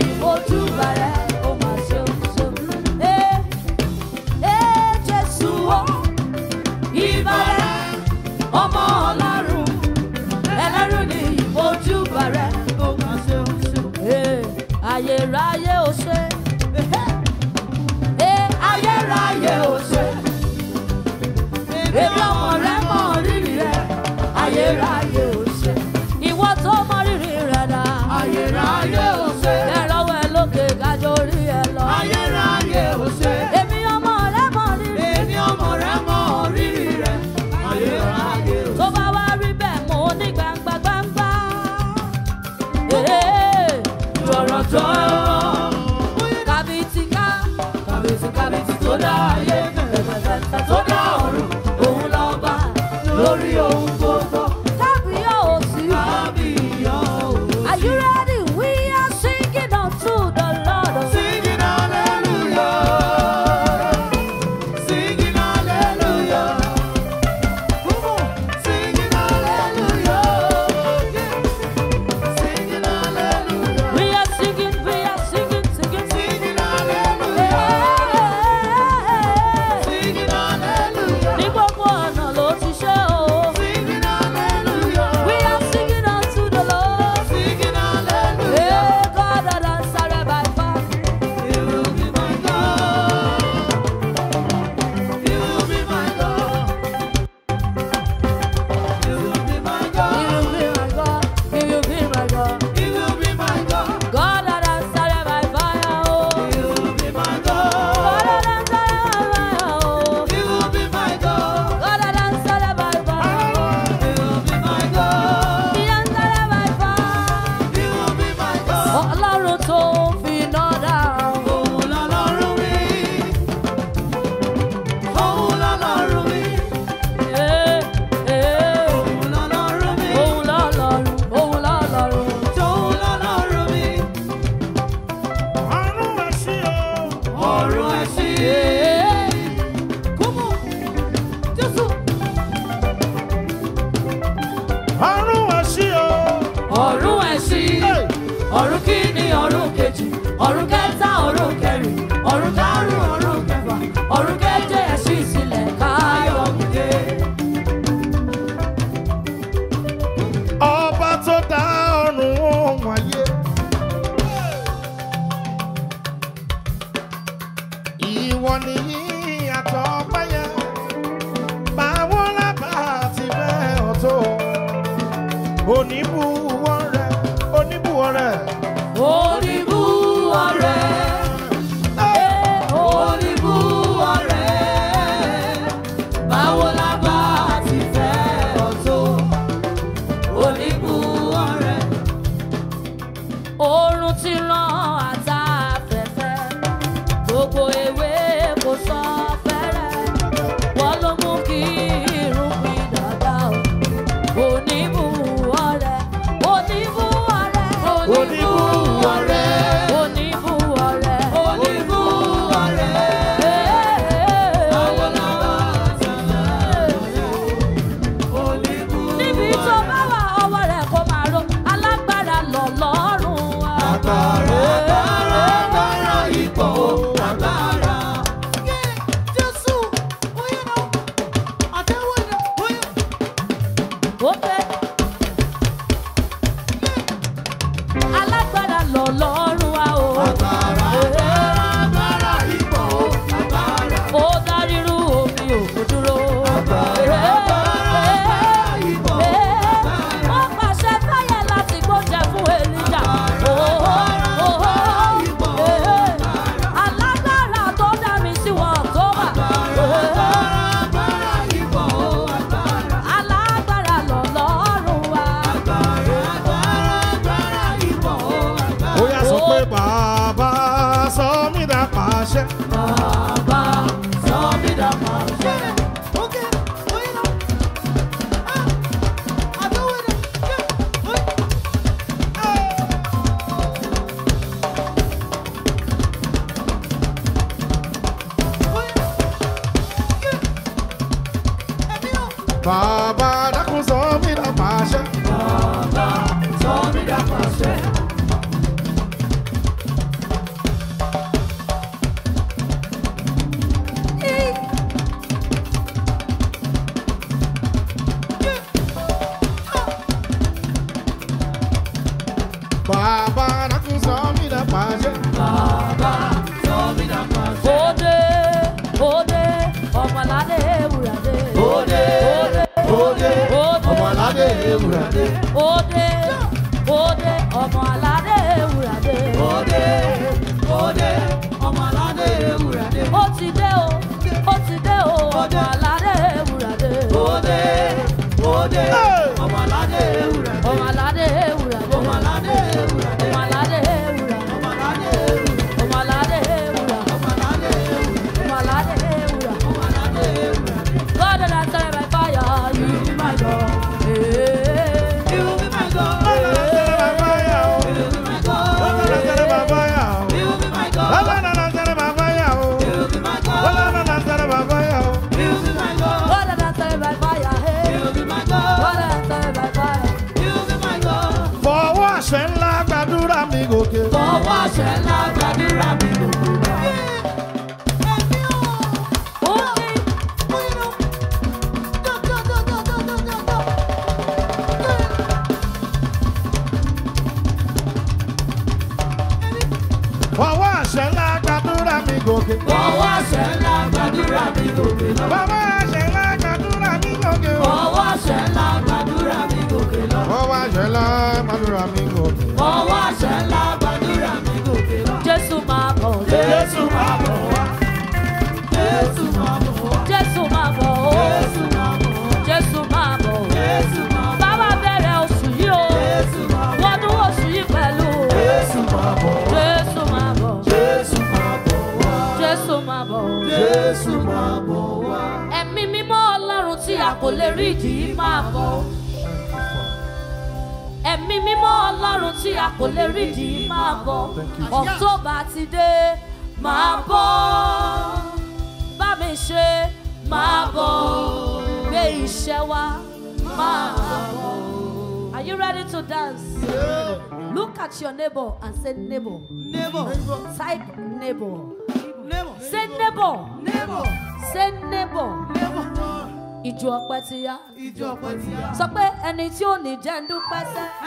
So.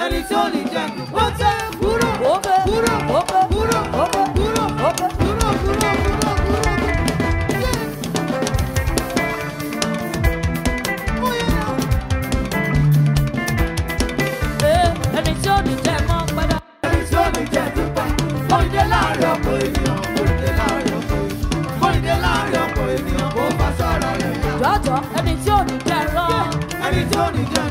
ẹni tó lè jẹ ó tẹ kúrò kúrò kúrò kúrò kúrò kúrò kúrò kúrò kúrò. ẹni tí ó lè jẹ mọ́ padà. ẹni tí jọjọ ẹni tí ò ní jẹ rán. ẹni tí ò ní jẹ rán.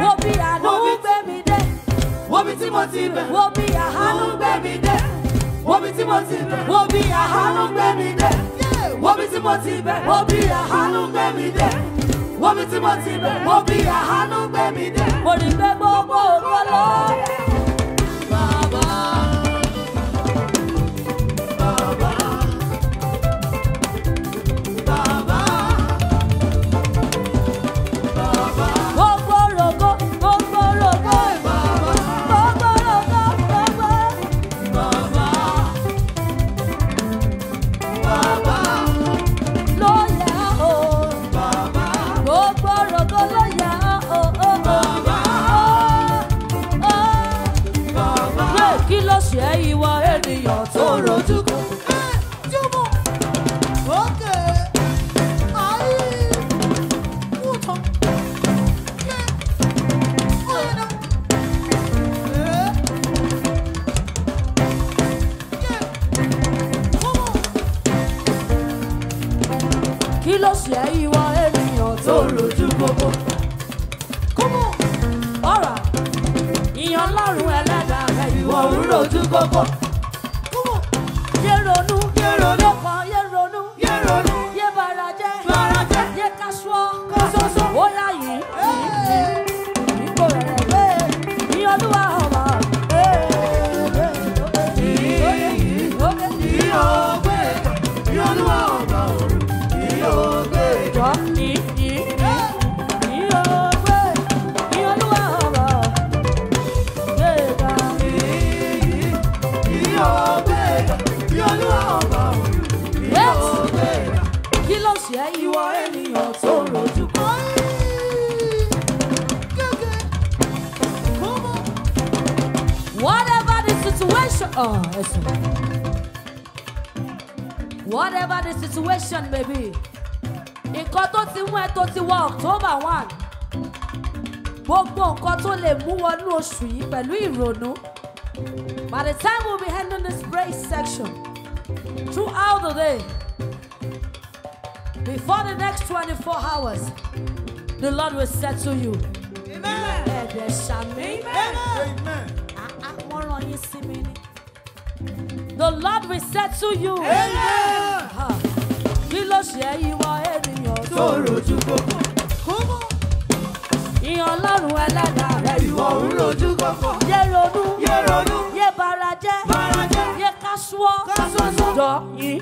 wo bí àánú gbé mi dé wo bí tí mo ti be, wo bí àánú gbé mi dé wo bí tí mo ti be, wo bí àánú gbé mi dé wo bí tí mo ti be, wo bí àánú gbé mi dé wo bí tí mo ti be, wo bí àánú gbé mi dé mo rí pé gbogbo ògo lọ. oṣù yìí pẹ̀lú ìrònú. By the time we'll be handling this praise section throughout the day, before the next 24 hours, the Lord will settle you. Amen. Ẹ̀dẹ̀ ṣàmì. yín sí mi ni. The Lord will settle you. Amen. Kí ló ṣe ìwọ ènìyàn tó rojú kókó? Ìyàn ẹlẹ́dàá rẹ̀ ìwọ ń rojú gbọ̀fọ̀. yé ronú yé ronú yé barajẹ́ barajẹ́ yé kásúọ́ kásúọ́ jọ yìí.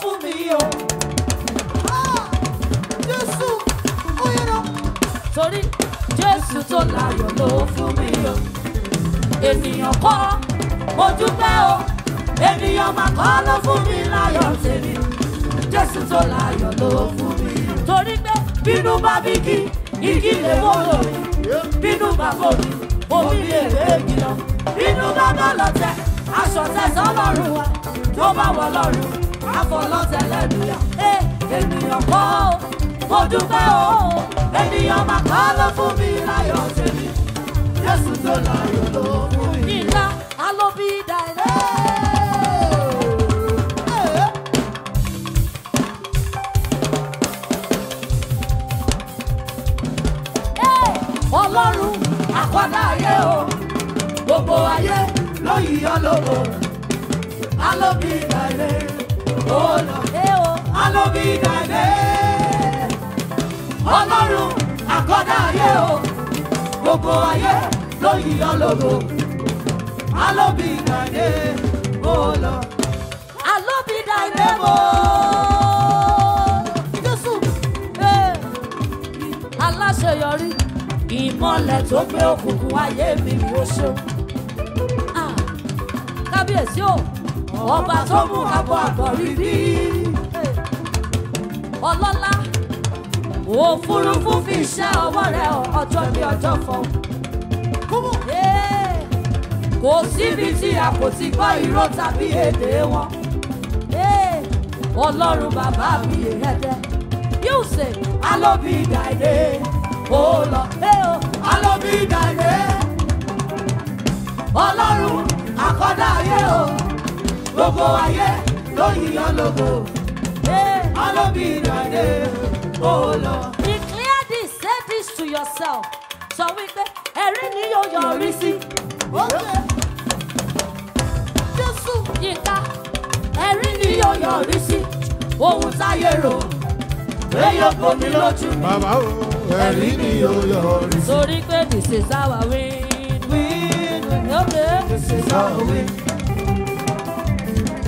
fún mi o. Ah, Jésù ó yẹra. Torí Jésù tó láyọ̀ ló fún mi o. Ènìyàn kọ́ ojú pẹ́ o. Ènìyàn mà kọ́ ló fún mi láyọ̀ tèmi. Jésù tó láyọ̀ ló fún Torí pé bínú bá bí kí igi lè wó lórí. Bínú bá bòmí, omi lè ré lọ. Bínú bá bá lọ tẹ, aṣọ tẹ̀sán lọ́rùn wa. Tó bá wọ lọ́rùn àfọlọ́tẹ̀lẹ̀ dùyà ẹ eh, ènìyàn kọ́ ọ mo dúpẹ́ o ènìyàn máa kọ́ ló fún mi láyọ̀ tèmi Jésù tó láyọ̀ ló fún mi. ìlà alóbi dàrẹ́. Eh, eh, ọlọ́run àkọ́dá ayé o gbogbo ayé ló yí ọ alóbi ìgbà ilé òòlò alóbìdàgbé ọlọ́run àkọ́dá ayé o gbogbo ayé ló yí ọ lógo alóbìdàgbé òòlò alóbìdàgbé o. Jésù aláṣeyọrí ìmọ̀lẹ̀ tó gbé òkùnkùn ayé mi ni ó ṣeun ah. kábíyèsí ọba tó mú abọ́ àgbọ̀rí bí. ọlọ́lá òfurufú fi iṣẹ́ ọwọ́ rẹ̀ ọjọ́ bí ọjọ́ fọ. kò síbi tí a kò ti gbọ́ irọ́ tàbí èdè wọn. ọlọ́run bàbá mi ẹ̀ẹ́dẹ́ yóò ṣe alóbi ìdàdé ó lọ alóbi ìdàdé ọlọ́run àkọ́dá ayé o gbogbo ayé ló yíyan alóbìnrin adé ó lọ. declare this say to yourself sọ wípé ẹ̀rí ni yóò yọrí sí. jésù yìíká ẹ̀rí ni yóò yọrí sí ohun táyé rò èyí kò ní lójú. bàbá o ẹ̀rí ni yóò yọrí sí. torí pé this is our way. okay. this is how I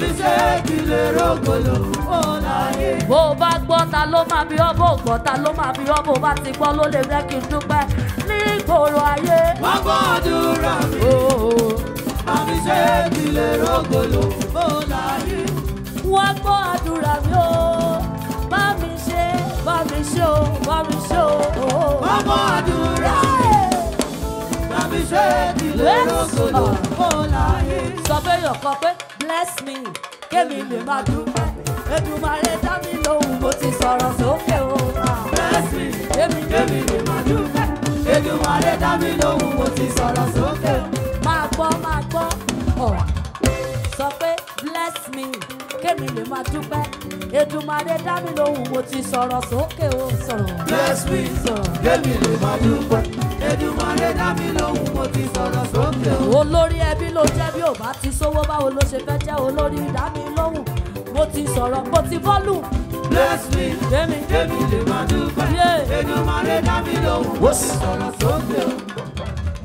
fi ṣe ìpìlẹ̀ rògbòlò ó láyé. bó o bá gbọ́ ta ló máa bí ọ́ bó o gbọ́ ta ló máa bí ọ́ bó o bá ti gbọ́ ló lè jẹ́ kí n dúpẹ́ ní ìgboro ayé. wọ́n gbọ́dúrà mi má fi ṣe ìpìlẹ̀ rògbòlò ó láyé. wọ́n gbọ́dúrà mi ó bá mi ṣe bá mi ṣe ó bá mi ṣe ó. wọ́n gbọ́dúrà mi má fi ṣe ìpìlẹ̀ rògbòlò ó láyé. sọ pé yọ̀kọ pé bless me kémi lè máa dúpẹ́ Èdùmàrè dá mi lóhùn mo ti sọ̀rọ̀ sókè o. bless me kémi kémi lè máa dúpẹ́ Èdùmàrè dá mi lóhùn mo ti sọ̀rọ̀ sókè o. máa gbọ́ máa gbọ́ ọ̀ sọ pé bless me kémi lè máa dúpẹ́ Èdùmàrè dá mi mo ti sọ̀rọ̀ sókè o sọ̀rọ̀. bless me sọ̀rọ̀ kémi lè máa dúpẹ́ Èdùmàrè dá mi lóhùn mo ti sọ̀rọ̀ sókè o. olórí ẹbí ló jẹ́ bí ò bá ti sówó báwo ló ṣe fẹ́ jẹ́ olórí dá mi lóhùn mo ti sọ̀rọ̀ mo ti bọ́lù bless me. Èmi èmi lè máa dúpẹ́. Èdùmàrè dá mi lóhùn. Ó sọ̀rọ̀ sókè o.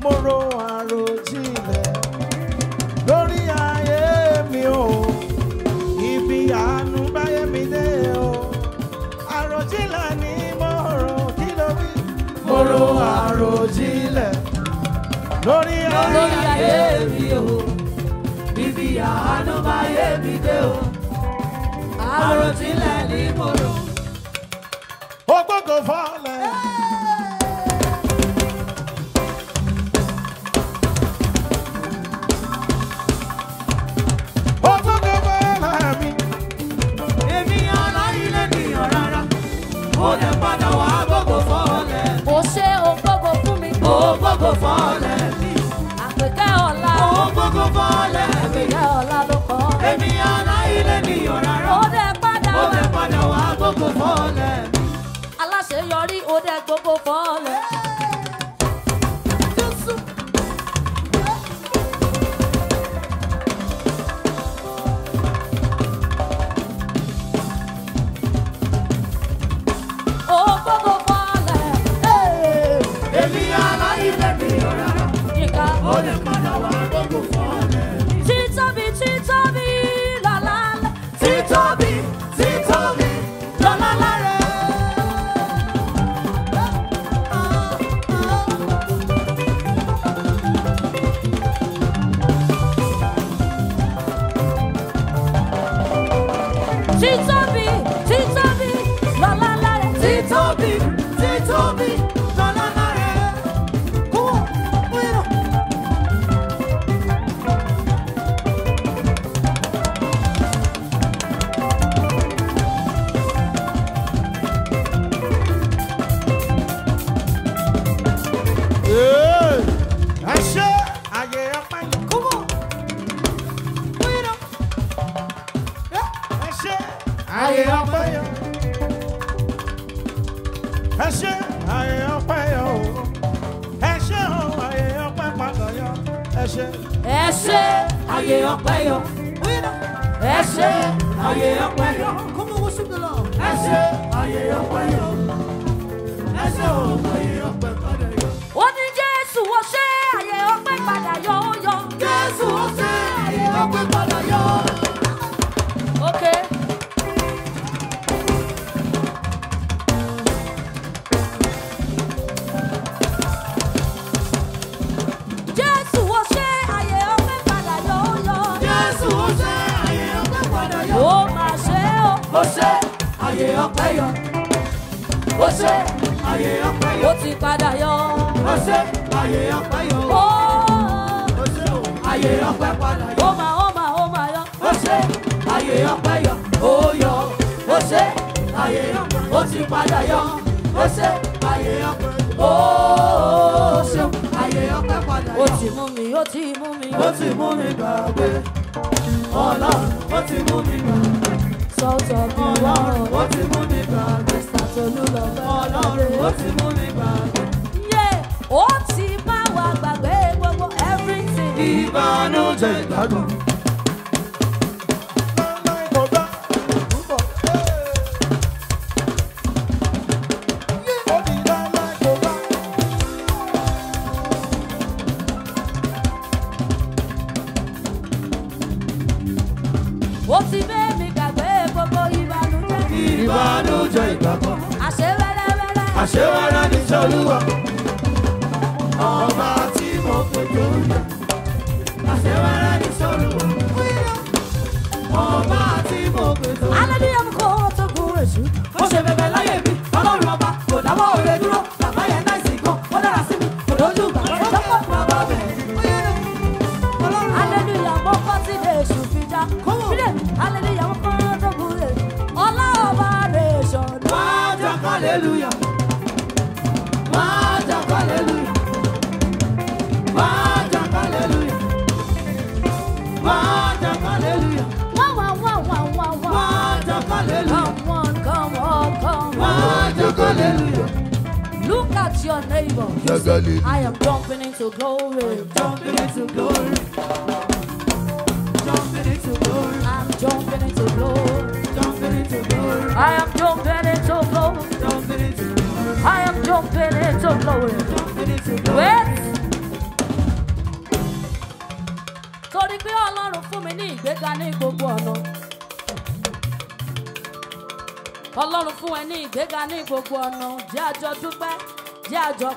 Mo ro àròjinlẹ̀ lórí ayé mi o àánú báyé lórí ayé mi o bíbí àánú báyé mi dé o àròjìnlẹ̀ ni mo rò. ó ó lè padà wá gbogbo fọ́ọ̀lẹ̀. ó ṣe ògbógo fún mi. ó gbogbo fọ́ọ̀lẹ̀.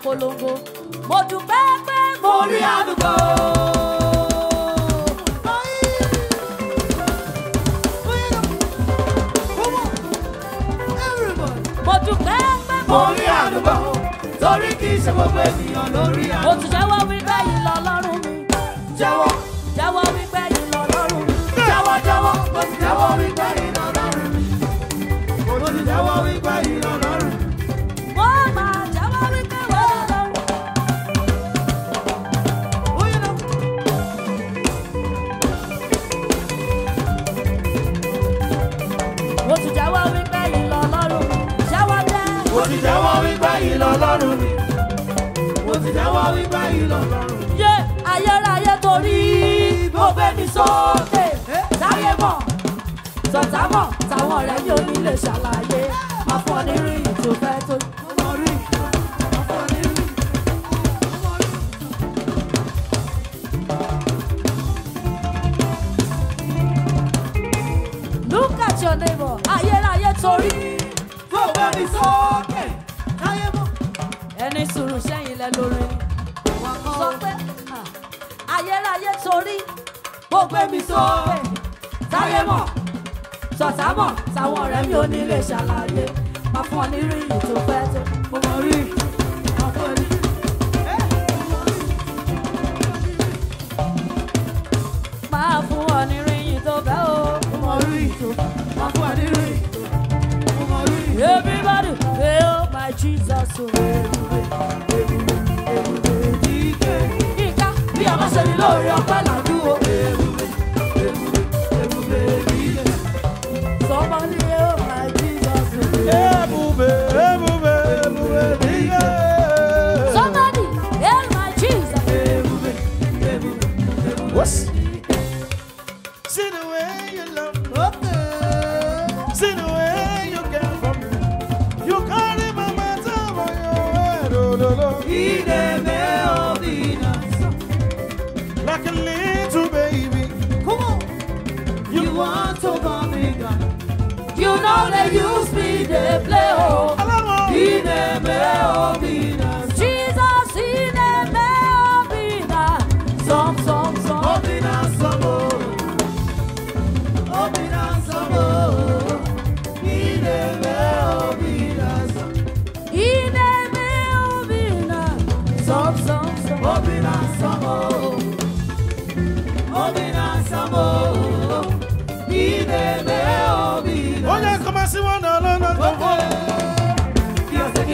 polongo mo dúpẹ́ pé mo rí àdúgbò. mo dúpẹ́ pé mo rí àdúgbò torí kì í ṣe gbogbo ènìyàn. lọ́rùn mi mo ti dáwọ́ wí báyìí lọ́rùn mi. yé ayérayé torí ó fẹ́ mi sókè táyé eh, mọ̀ tọ̀tà mọ̀ táwọn ọ̀rẹ́ yóò ní lè ṣàlàyé máa fọ́ nírú ìtòfẹ́ tó jẹ́. lórí. sọ pé ayérayé torí ó gbé mi sókè táyé mọ̀ sọ̀tá mọ̀ ọ̀rẹ́ mi ò ní lè ṣàlàyé máa fún ọ ní rí ìyí fẹ́ tó mo mọ̀ rí ọkọ rí. fún ọ ní everybody hail oh my Jesus o. Oh. lórí ọpẹ́ là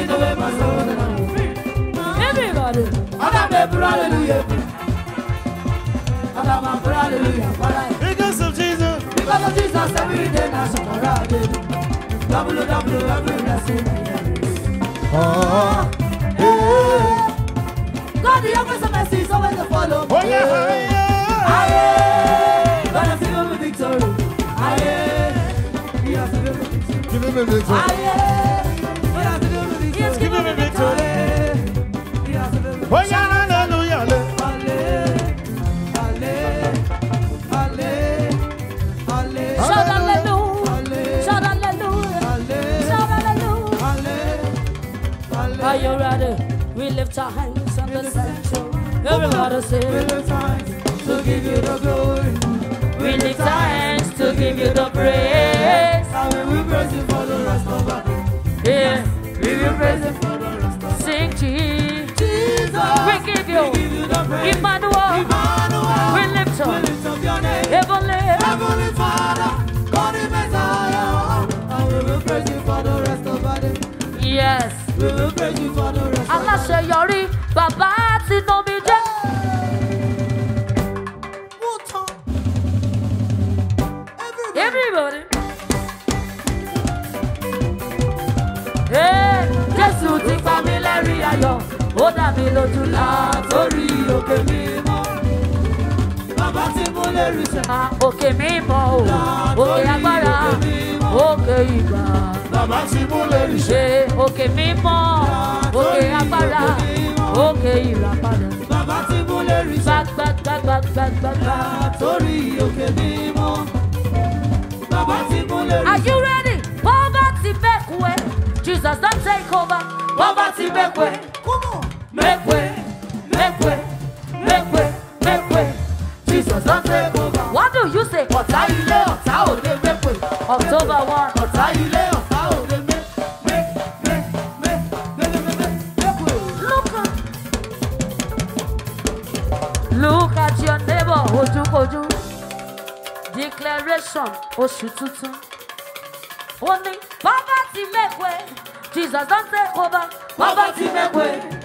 Everybody, Adam, hallelujah. Adam, hallelujah. Because of Jesus, because of Jesus, every day I shall Double, double, double blessing. Oh, yeah. God, the youngest of mercy is always to follow. Oh, yeah, yeah. Aye. God has given me victory. Aye. He has given me victory. Give him a victory. Aye me victory. Oh, We will praise you for the rest of our days. Yeah, we will praise you. you. Emmanuel, we lift up. Heavenly, Heavenly Father, God the Messiah. And we will praise you for the rest of our day. Yes. We will praise you for the rest of our day. Aláṣeyọrí, bàbá ti nà Everybody. Hey, Jesus ti pa mí lẹ́rìí ayọ̀ ó dá mi lójú látorí òkè mímọ́ bàbá tí mo lè rí sẹ́. òkè mímọ́ o òkè agbára òkè ìgbà bàbá tí mo lè rí sẹ́. òkè mímọ́ òkè agbára òkè ìràpadà bàbá tí mo lè sẹ́. gbàgbàgbàgbàgbà látorí òkè mímọ́ bàbá tí mo lè sẹ́. are you ready? bọ́ọ̀bá ti bẹ́ẹ̀ kú ẹ Jesus don take over bọ́ọ̀bá ti bẹ́ẹ̀ kú ẹ. What do you say? October one. Look at your neighbor Declaration oṣù tuntun. Ó ní bàbá ti mẹ́pẹ́. Jesus don take over. Bàbá ti mẹ́pẹ́.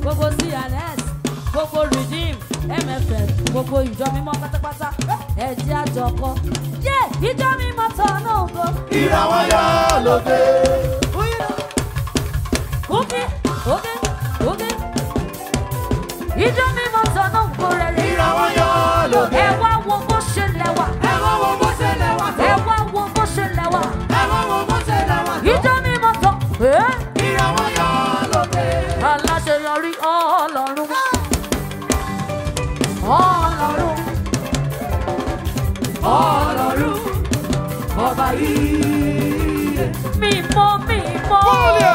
gbogbo cns gbogbo redeem mfm gbogbo ìjọ mímọ́ pátápátá ẹ jẹ́ àjọkọ yé ìjọ mímọ́ tọ̀nà ògo. ìràwọ̀ yọ lóde.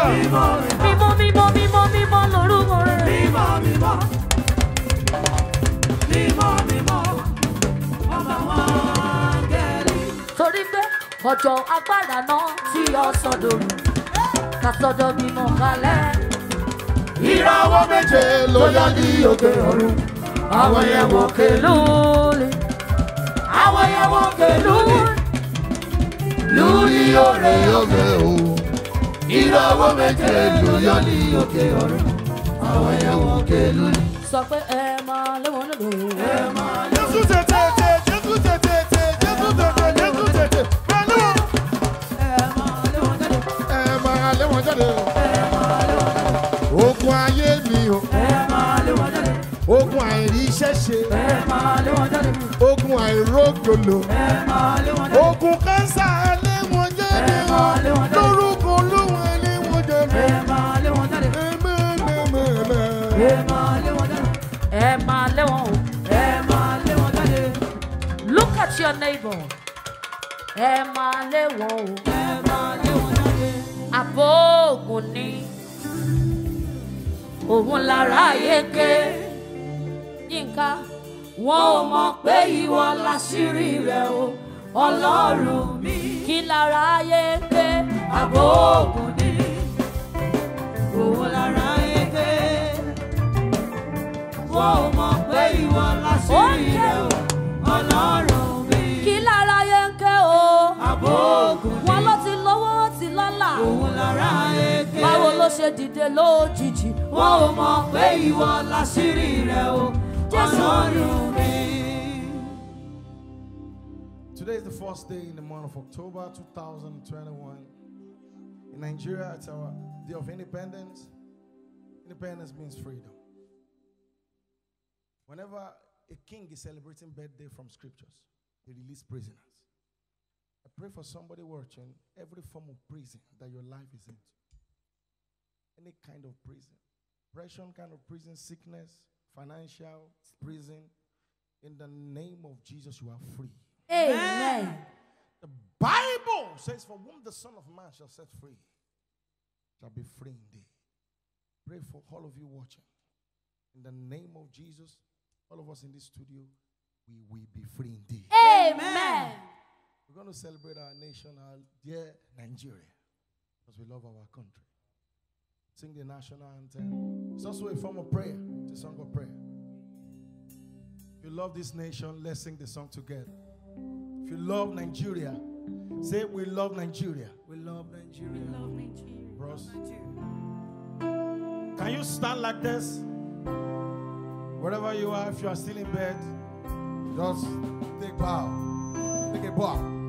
mímọ́ mímọ́ mímọ́ mímọ́ lórúkọ rẹ̀. mímọ́ mímọ́ mímọ́ mímọ́ ọba wọn gẹ̀ẹ́lì. torí pé ọjọ́ agbára náà tí ọ̀sán lòlù ká sọjọ́ mímọ́ kalẹ̀. ìràwọ̀ méje ló yọ ní òkè ọ̀run àwọn yẹn wọ́n kẹlú ni àwọn yẹn wọ́n kẹlú lórí ọ̀rẹ́ ọ̀gẹ̀ òun ìràwọ̀ méjèèjì yọ ní òkè ọ̀run àwọn ẹ̀wọ̀n òkè lónìí. sọ pé ẹ máa léwọn lòdò. ẹ máa léwọn. jésù tètè jésù tètè jésù tètè jésù tètè pẹ̀lú. ẹ máa léwọn jáde. ẹ máa léwọn jáde. ẹ máa léwọn jáde. ogun ayé mi o. ẹ máa léwọn jáde. ogun àìríṣẹ́ ṣe. ẹ máa léwọn jáde. ogun àìrógbòlò. ẹ máa léwọn jáde. ogun kánsà ẹ léwọn jáde. ẹ máa léwọn jáde. at your neighbor. Ẹ máa lé wọn o. Ẹ máa lé wọn jáde. Àbò ògùn ni òun lára ayé Yínká wọn ò mọ̀ pé ìwọ láṣírí rẹ o. Ọlọ́run mi. Kí lára ayé Àbò ògùn ni òun lára ayé ké. ò mọ̀ pé ìwọ láṣírí rẹ o. dìde lójijì. wọn ò mọ̀ pé ìwọ láṣírí rẹ̀ o ọlọ́run mi. Today is the first day in the month of October 2021. In Nigeria, it's our day of independence. Independence means freedom. Whenever a king is celebrating birthday from scriptures, they release prisoners. I pray for somebody watching every form of prison that your life is in any kind of prison. Depression kind of prison, sickness, financial prison. In the name of Jesus, you are free. Amen. The Bible says, For whom the Son of Man shall set free, shall be free indeed. Pray for all of you watching. In the name of Jesus, all of us in this studio, we will be free indeed. Amen. Amen. We're going to celebrate our nation, our dear Nigeria, because we love our country sing the national anthem. It's also a form of prayer. It's a song of prayer. If you love this nation, let's sing the song together. If you love Nigeria, say we love Nigeria. We love Nigeria. We love Nigeria. Bros. Can you stand like this? Wherever you are, if you are still in bed, just take bow. Take a bow.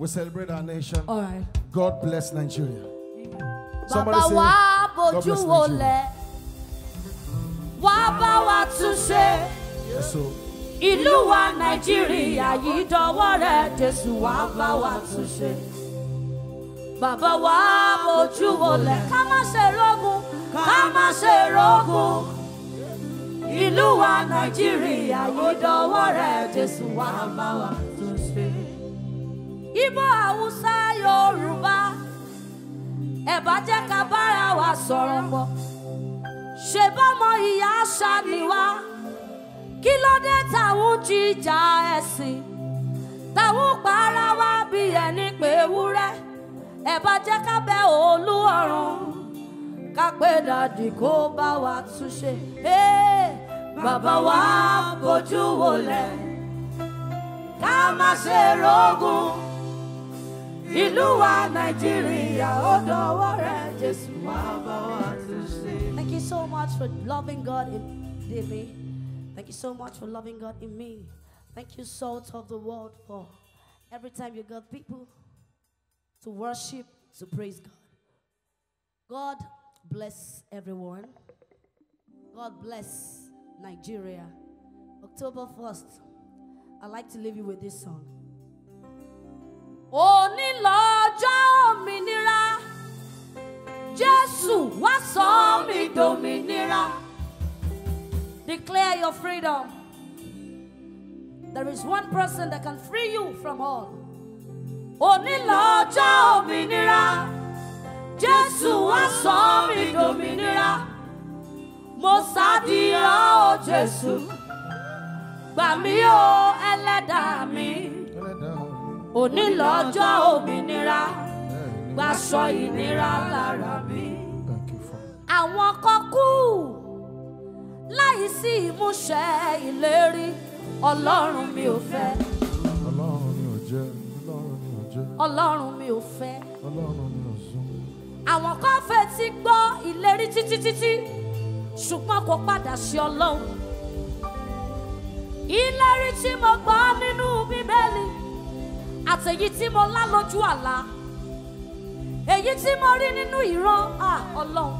We celebrate our nation. All right. God bless Nigeria. Amen. Somebody Baba say, wa God bless Nigeria. Wa bá wa Yes, so. Ìlú wa rẹ̀ wa bá wa ṣe. Bàbá wa ṣe ṣe ìlú wa jésù wa. ibo haúsá Yoruba, ẹ bá jẹ́ ká bára wa sọ̀rọ̀ pọ̀ ṣe bọ́mọ ìyá àṣà ni wá kí ló dé táwọn jíjà ẹ̀sìn táwọn pa ara wa bí ẹni pé ewúrẹ́ ẹ bá jẹ́ ká bẹ olú ọ̀run ká pé dàdí kó bá wa túnṣe. bàbá wa bójú wọlé ká má ṣe rógun. ìlú Nigeria nàìjíríà jésù wá Thank you so much for loving God in me. Thank you so much for loving God in me. Thank you, salt of the world, for every time you got people to worship, to praise God. God bless everyone. God bless Nigeria. October 1st, I'd like to leave you with this song onílọ́jọ́ òmìnira Jésù wá sọ mí dòmìnira. Declare your freedom. There is one person that can free you from all. Onílọ́jọ́ òmìnira Jésù wá sọ mí dòmìnira. Mo sádìí ọ́ Jésù gbà mí ó ẹlẹ́dàá mi. òní lọ́jọ́ òmìnira gbaṣọ ìnira lára mi. àwọn kan kú láì sí ìmúṣẹ ìlérí ọlọ́run mi ò fẹ́. ọlọ́run mi ò jẹ́ ọlọ́run mi ò jẹ́. ọlọ́run mi ò fẹ́. ọlọ́run mi ò sún. àwọn kan fẹ́ ti gbọ́ ìlérí títí títí ṣùgbọ́n kò padà sí ọlọ́run. ìlérí tí mo gbọ́ nínú bíbélì àtẹ̀yí tí mo lá lójú àlá èyí tí mo rí nínú ìran ọlọ́run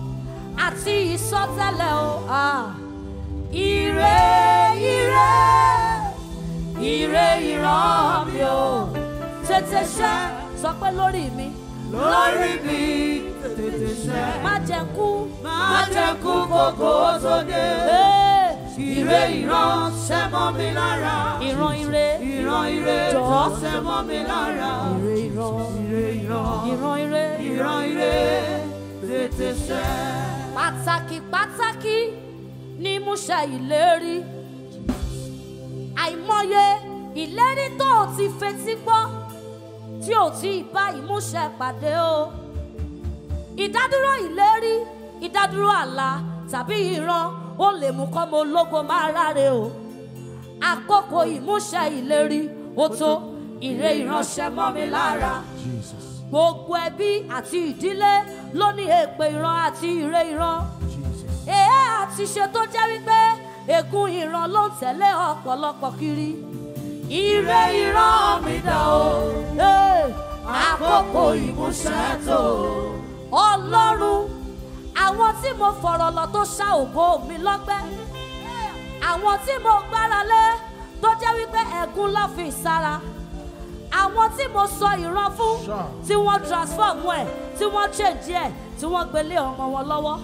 àti ìsọtẹ́lẹ̀ o. Ire ire ire ìran mi o tètè ṣẹ sọ pé lórí mi. Lórí mi tètè ṣẹ. Má jẹ kú. Má jẹ kú kókó tó dé. Ire ìran ṣẹ́ mọ́ mi lára. Ìran ire. Ìran ire jọ ṣẹ́ mọ́ mi lára. Ire ìran. Ire ìran. Ìran ire. Ìran ire tètè ṣẹ́. Pàtàkì pàtàkì ni mo ṣe ìlérí. Àìmọye ìlérí tó o ti fetí gbọ́ tí ò tí ì bá ìmúṣẹ pàdé o. Ìdádúró ìlérí, ìdádúró àlá tàbí ìran ó lè mú kọ́ mo lógo máa ráre o àkókò ìmúṣẹ ìlérí ó tó ìre ìránṣẹ́ mọ́ mi lára gbogbo ẹbí àti ìdílé ló ní èpè ìran àti ìre ìran èé àti ṣe tó jẹ́ wípé ègún ìran ló ń tẹ̀lé ọ̀pọ̀lọpọ̀ kiri ìre ìran mi dà o àkókò ìmúṣẹ tó Ọlọ́run àwọn tí mo fọ̀rọ̀ lọ tó ṣá ògo mi lọ́gbẹ́ àwọn tí mo gbára lé tó jẹ́ wípé ẹ̀gún ló fi sára àwọn tí mo sọ ìran fún tí wọ́n transform ẹ̀ tí wọ́n change ẹ̀ tí wọ́n gbélé ọmọ wọn lọ́wọ́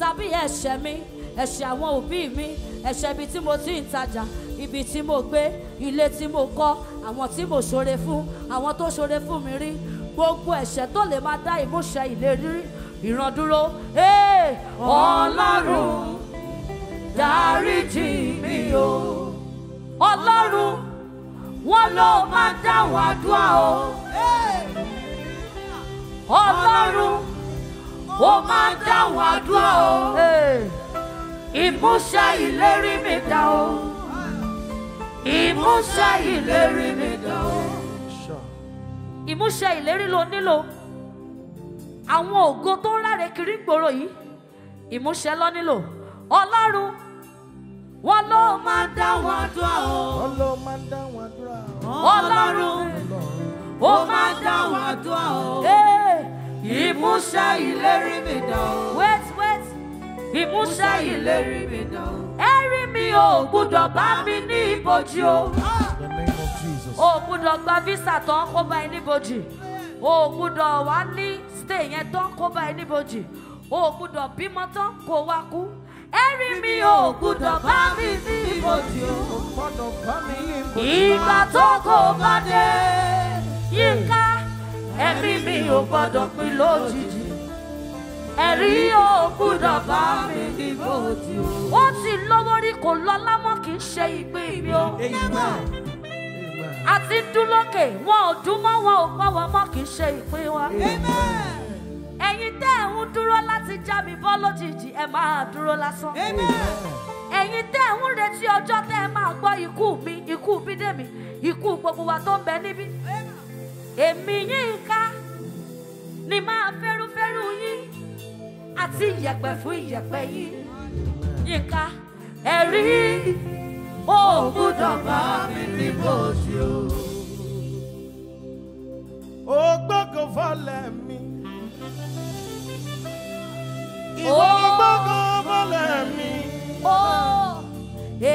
tàbí ẹ̀ṣẹ̀ mi ẹ̀ṣẹ̀ àwọn òbí mi ẹ̀ṣẹ̀ ibi tí mo ti ń tajà ibi tí mo gbé ilé tí mo kọ́ àwọn tí mo ṣoore fún àwọn tó ṣoore fún mi rí gbogbo ẹ̀ṣẹ̀ tó lè máa dá ìmúṣẹ ìlérí ìran dúró. ọlọ́run dáríjì mi o ọlọ́run wọn ló máa dáhùn àdúrà o ọlọ́run ó máa dáhùn àdúrà o ìmúṣẹ ìlérí mi dá o ìmúṣẹ ìlérí mi dá o ìmúṣẹ ìlérí lo nílò àwọn ògo tó ń ráre kiri gbòòrò yìí ìmúṣẹ lọ nílò ọlọ́run wọn ló máa dá wọn dúrà o ọlọ́run ó máa dá wọn dúrà o ìmúṣẹ ìlérí mi dà o wait wait ìmúṣẹ ìlérí mi dà o ẹ̀rí mi ò gbúdọ̀ bá mi ní ibojì o ò gbúdọ̀ gba visa tán kó bá ẹ níbojì ò gbúdọ̀ wá ní birthday yẹn tán kó bá anybody o gbúdọ̀ bímọ tán kó wá kú ẹ̀rí mi ò gbúdọ̀ bá mi sí ibodì o gbọ́dọ̀ bá mi ní ibodì ìgbà tó kò bá dé yínká ẹ̀mí mi ò gbọ́dọ̀ pín lójijì ẹ̀rí ò gbúdọ̀ bá mi ní ibodì o. ó ti lówó rí kò lọ́lá mọ́ kì í ṣe ìpín mi o. àti dúlókè wọn ò dún mọ́ wọn ò pọ̀ wọ́n mọ́ kì í ṣe ìpín wa ẹ̀yin tẹ́ ẹ̀ ń dúró láti já mi bọ́ lójijì ẹ máa dúró lásán. ẹ̀yin tẹ́ ẹ̀ ń retí ọjọ́ tẹ́ ẹ máa gbọ́ ikú mi ikú bídèmí ikú gbogbo wa tó ń bẹ níbí. èmi Yínká ni máa fẹ́rúfẹ́rú yín àti ìyẹ̀pẹ̀ fún ìyẹ̀pẹ̀ yín. Yínká ẹ̀rí ògbúdọ̀ bá mi níbo tí o. ó gbọ́kàn falẹ̀ mi. ìwọ gbọ́ngàn mọ́lẹ̀ mi.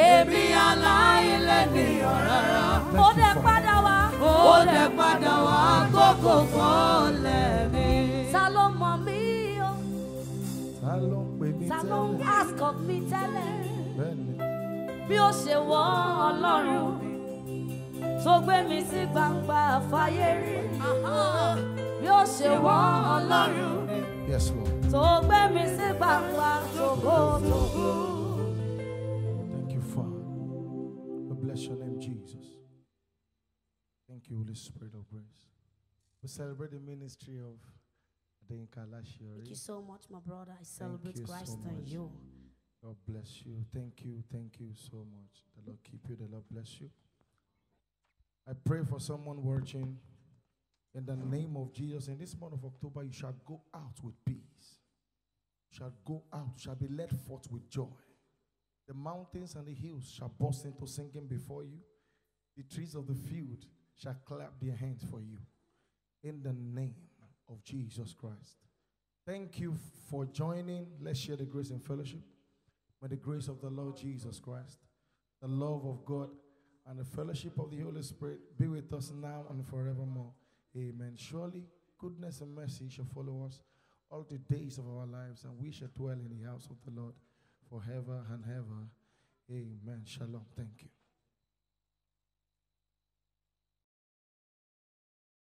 èmi aláìlẹ́nìyàn rárá. ó dẹ̀ padà wá. ó dẹ̀ padà wá gbogbo fọ́lẹ̀ mi. ta ló mọ̀ mí o. ta ló ń pè mí tẹ́lẹ̀. ta ló ń ask of mi tẹ́lẹ̀. bí ó ṣe wọ ọlọ́run tó gbé mi sí gbangba fáyé rí. Yes, Lord. Thank you, Father. We bless your name, Jesus. Thank you, Holy Spirit of grace. We celebrate the ministry of Adenka Lashiori. Thank you so much, my brother. I celebrate you Christ so and you. God bless you. Thank you. Thank you so much. The Lord keep you. The Lord bless you. I pray for someone watching in the name of Jesus, in this month of October, you shall go out with peace. Shall go out, shall be led forth with joy. The mountains and the hills shall burst into singing before you. The trees of the field shall clap their hands for you. In the name of Jesus Christ. Thank you for joining. Let's share the grace and fellowship. May the grace of the Lord Jesus Christ, the love of God, and the fellowship of the Holy Spirit be with us now and forevermore. Amen. Surely goodness and mercy shall follow us all the days of our lives, and we shall dwell in the house of the Lord forever and ever. Amen. Shalom. Thank you.